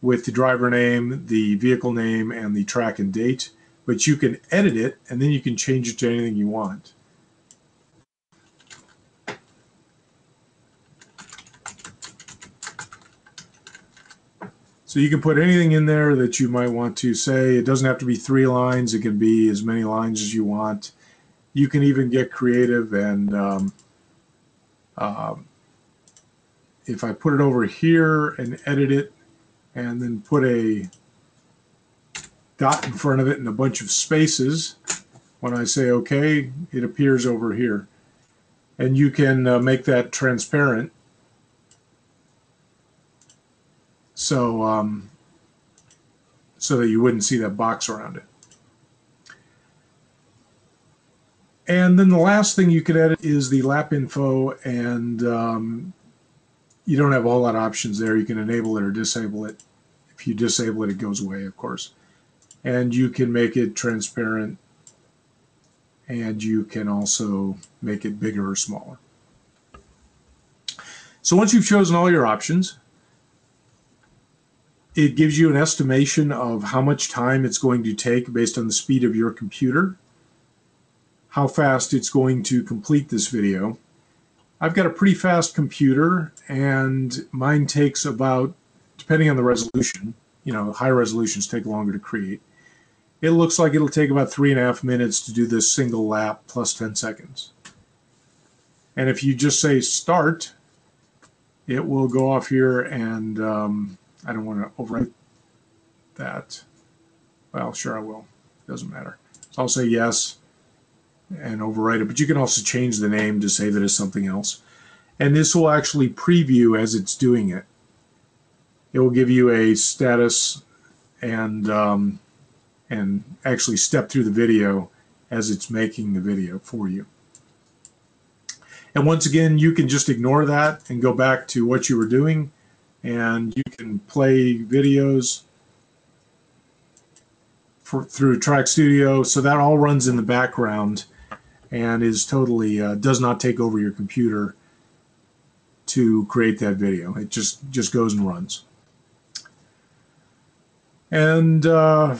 with the driver name, the vehicle name, and the track and date. But you can edit it and then you can change it to anything you want. So you can put anything in there that you might want to say. It doesn't have to be three lines. It can be as many lines as you want. You can even get creative and um, um, if I put it over here and edit it and then put a dot in front of it and a bunch of spaces, when I say OK, it appears over here. And you can uh, make that transparent so um, so that you wouldn't see that box around it. And then the last thing you could edit is the lap info, and um, you don't have a whole lot of options there. You can enable it or disable it. If you disable it, it goes away, of course. And you can make it transparent, and you can also make it bigger or smaller. So once you've chosen all your options, it gives you an estimation of how much time it's going to take based on the speed of your computer, how fast it's going to complete this video. I've got a pretty fast computer and mine takes about, depending on the resolution, you know, high resolutions take longer to create. It looks like it'll take about three and a half minutes to do this single lap plus 10 seconds. And if you just say start, it will go off here and um, I don't want to overwrite that. Well, sure I will. Doesn't matter. So I'll say yes and overwrite it. But you can also change the name to save it as something else. And this will actually preview as it's doing it. It will give you a status and um, and actually step through the video as it's making the video for you. And once again, you can just ignore that and go back to what you were doing and you can play videos for, through TraqStudio. So that all runs in the background and is totally uh, does not take over your computer to create that video. It just just goes and runs. And uh,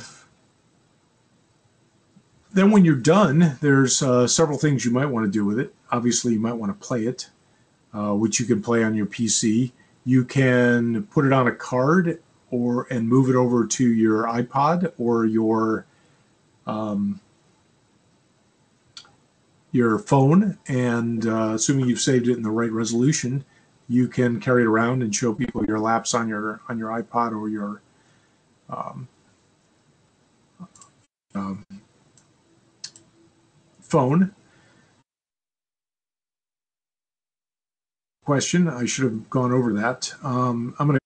then when you're done, there's uh, several things you might want to do with it. Obviously, you might want to play it, uh, which you can play on your PC. You can put it on a card or and move it over to your iPod or your um, your phone. And uh, assuming you've saved it in the right resolution, you can carry it around and show people your laps on your on your iPod or your um, um, phone. Question. I should have gone over that. Um, I'm going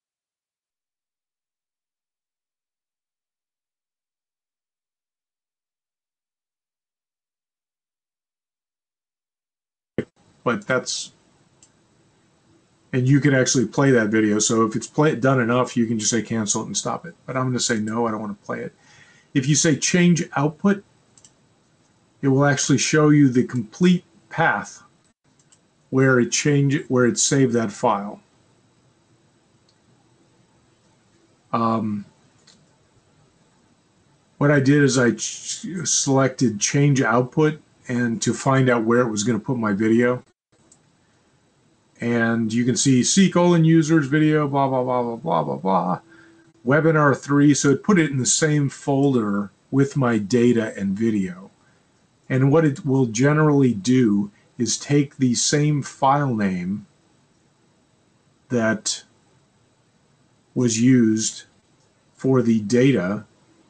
But that's and you can actually play that video. So if it's play, done enough, you can just say cancel it and stop it. But I'm going to say no, I don't want to play it. If you say change output, it will actually show you the complete path where it change where it saved that file. Um, what I did is I ch selected change output and to find out where it was going to put my video and you can see C colon users video, blah, blah, blah, blah, blah, blah, blah. Webinar 3, so it put it in the same folder with my data and video. And what it will generally do is take the same file name that was used for the data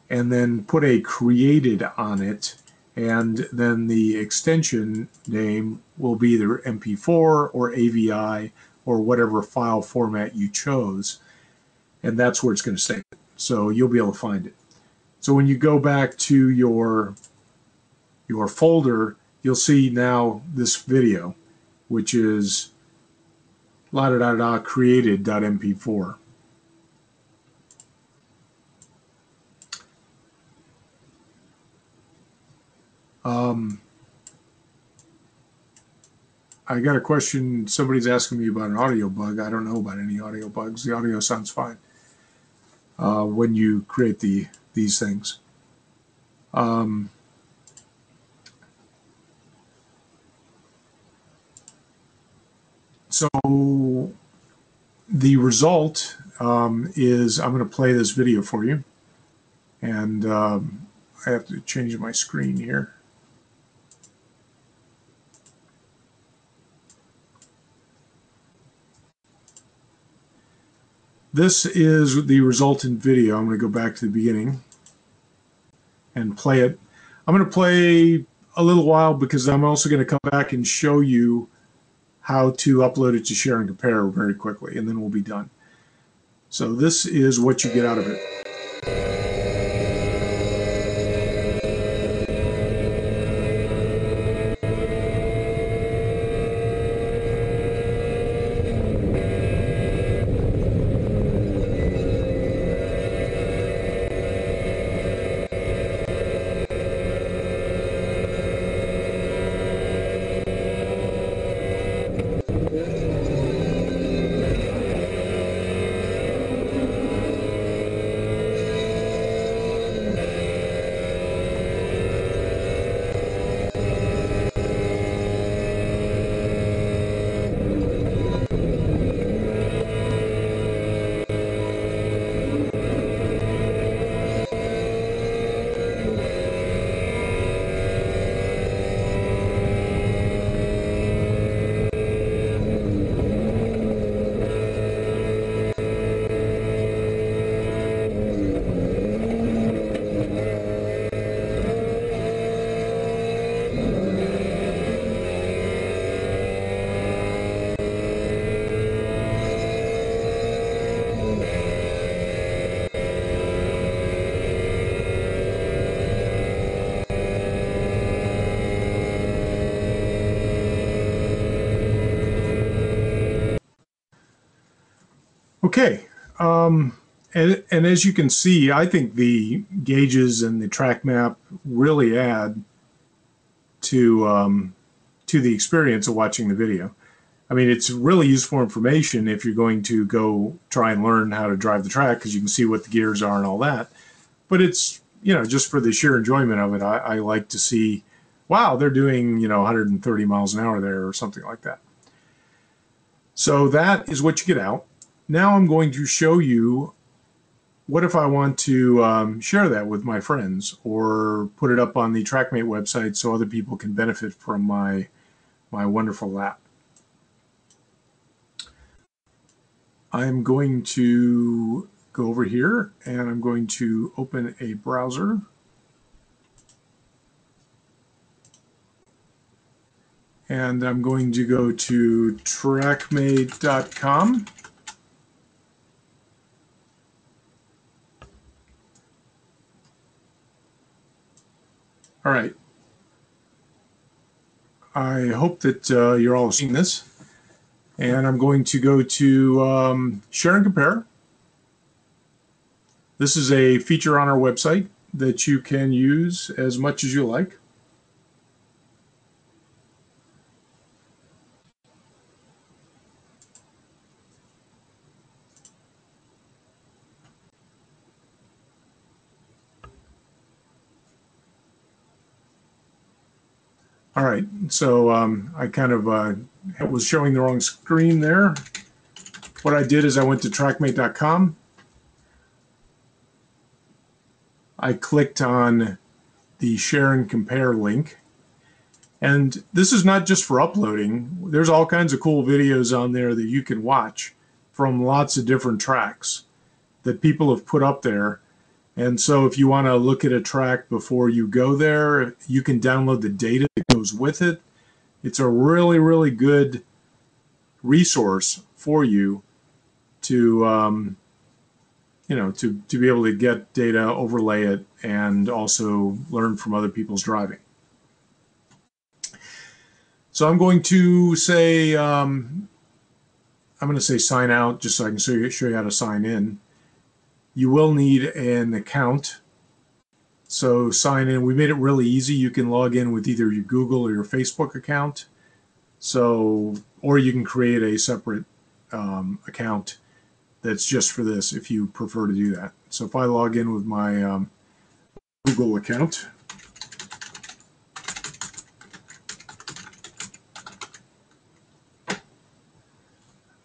and then put a created on it and then the extension name will be either MP4 or AVI or whatever file format you chose, and that's where it's going to save it. So you'll be able to find it. So when you go back to your your folder, you'll see now this video, which is la da da da created.mp4. Um, I got a question. Somebody's asking me about an audio bug. I don't know about any audio bugs. The audio sounds fine uh, when you create the these things. Um, so the result um, is I'm going to play this video for you, and um, I have to change my screen here. This is the resultant video. I'm going to go back to the beginning and play it. I'm going to play a little while because I'm also going to come back and show you how to upload it to share and compare very quickly, and then we'll be done. So this is what you get out of it. Um, and, and as you can see, I think the gauges and the track map really add to um, to the experience of watching the video. I mean, it's really useful information if you're going to go try and learn how to drive the track because you can see what the gears are and all that. But it's, you know, just for the sheer enjoyment of it, I, I like to see, wow, they're doing, you know, 130 miles an hour there or something like that. So that is what you get out. Now I'm going to show you what if I want to um, share that with my friends or put it up on the Traqmate website so other people can benefit from my, my wonderful lap. I'm going to go over here and I'm going to open a browser. And I'm going to go to traqmate.com. All right. I hope that uh, you're all seeing this and I'm going to go to um, share and compare. This is a feature on our website that you can use as much as you like. All right, so um, I kind of uh, was showing the wrong screen there. What I did is I went to traqmate.com. I clicked on the share and compare link. And this is not just for uploading. There's all kinds of cool videos on there that you can watch from lots of different tracks that people have put up there and so if you want to look at a track before you go there, you can download the data that goes with it. It's a really, really good resource for you to, um, you know, to, to be able to get data, overlay it, and also learn from other people's driving. So I'm going to say, um, I'm going to say sign out just so I can show you, show you how to sign in you will need an account. So sign in. We made it really easy. You can log in with either your Google or your Facebook account. So, or you can create a separate um, account that's just for this if you prefer to do that. So if I log in with my um, Google account,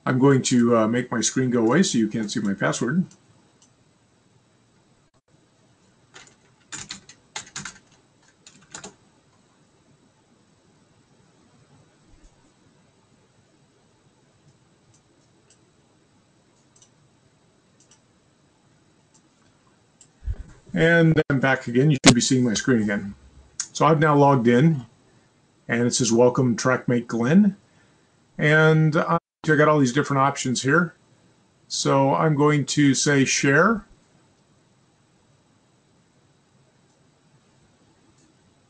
I'm going to uh, make my screen go away so you can't see my password. And I'm back again. You should be seeing my screen again. So I've now logged in and it says welcome Traqmate Glenn. And I got all these different options here. So I'm going to say share.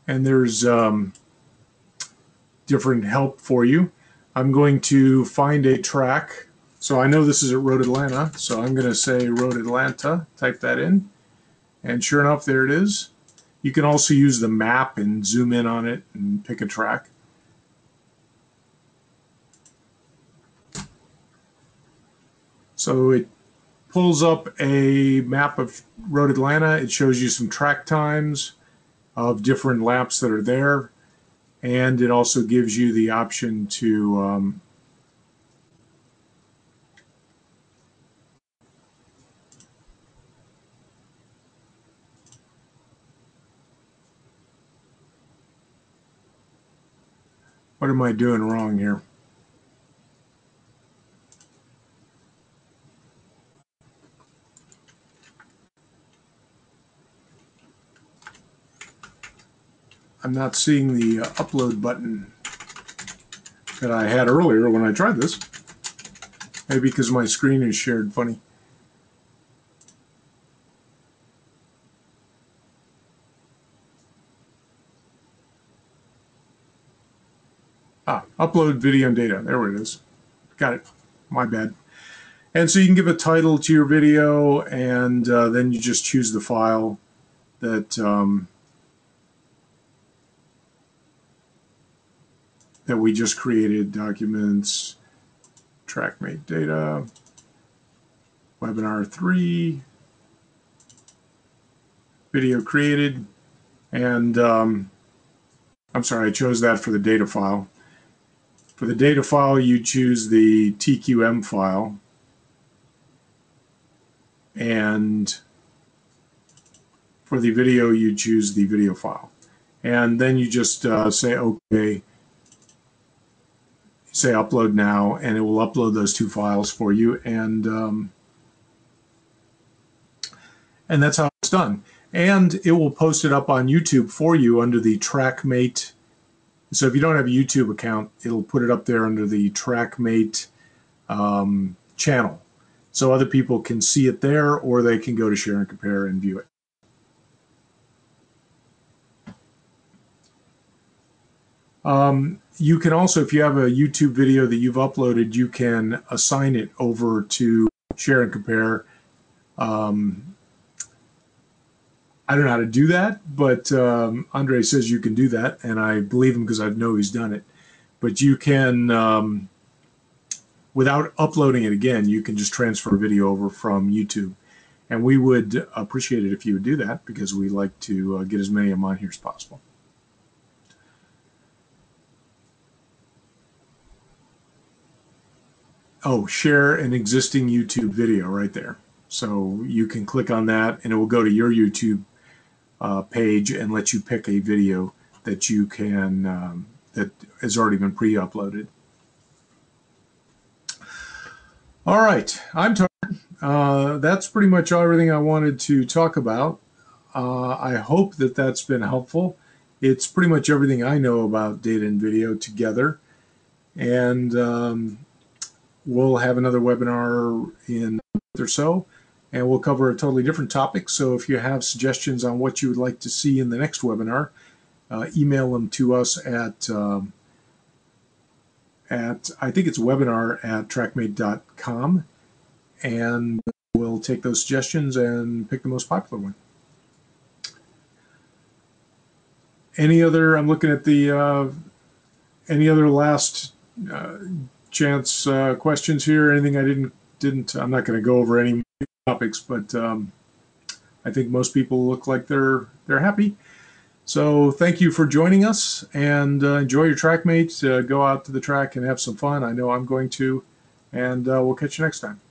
And there's um, different help for you. I'm going to find a track. So I know this is at Road Atlanta. So I'm going to say Road Atlanta, type that in. And sure enough, there it is. You can also use the map and zoom in on it and pick a track. So it pulls up a map of Road Atlanta. It shows you some track times of different laps that are there. And it also gives you the option to um, What am I doing wrong here? I'm not seeing the uh, upload button that I had earlier when I tried this. Maybe because my screen is shared funny. Ah, upload video and data. There it is. Got it. My bad. And so you can give a title to your video, and uh, then you just choose the file that um, that we just created. Documents, Traqmate data, webinar three, video created, and um, I'm sorry, I chose that for the data file. For the data file, you choose the TQM file. And for the video, you choose the video file. And then you just uh, say, OK, say upload now, and it will upload those two files for you. And, um, and that's how it's done and it will post it up on YouTube for you under the Traqmate. So if you don't have a YouTube account, it'll put it up there under the Traqmate um, channel. So other people can see it there or they can go to share and compare and view it. Um, you can also, if you have a YouTube video that you've uploaded, you can assign it over to share and compare. Um, I don't know how to do that, but um, Andre says you can do that, and I believe him because I know he's done it. But you can, um, without uploading it again, you can just transfer a video over from YouTube. And we would appreciate it if you would do that because we like to uh, get as many of them on here as possible. Oh, share an existing YouTube video right there. So you can click on that and it will go to your YouTube uh, page and let you pick a video that you can um, that has already been pre-uploaded. All right, I'm Todd. Uh, that's pretty much everything I wanted to talk about. Uh, I hope that that's been helpful. It's pretty much everything I know about data and video together. And um, we'll have another webinar in a month or so and we'll cover a totally different topic. So if you have suggestions on what you would like to see in the next webinar, uh, email them to us at um, at I think it's webinar at traqmate.com, and we'll take those suggestions and pick the most popular one. Any other? I'm looking at the uh, any other last uh, chance uh, questions here. Anything I didn't didn't? I'm not going to go over any topics, but um, I think most people look like they're they're happy. So thank you for joining us and uh, enjoy your Traqmates. Uh, go out to the track and have some fun. I know I'm going to, and uh, we'll catch you next time.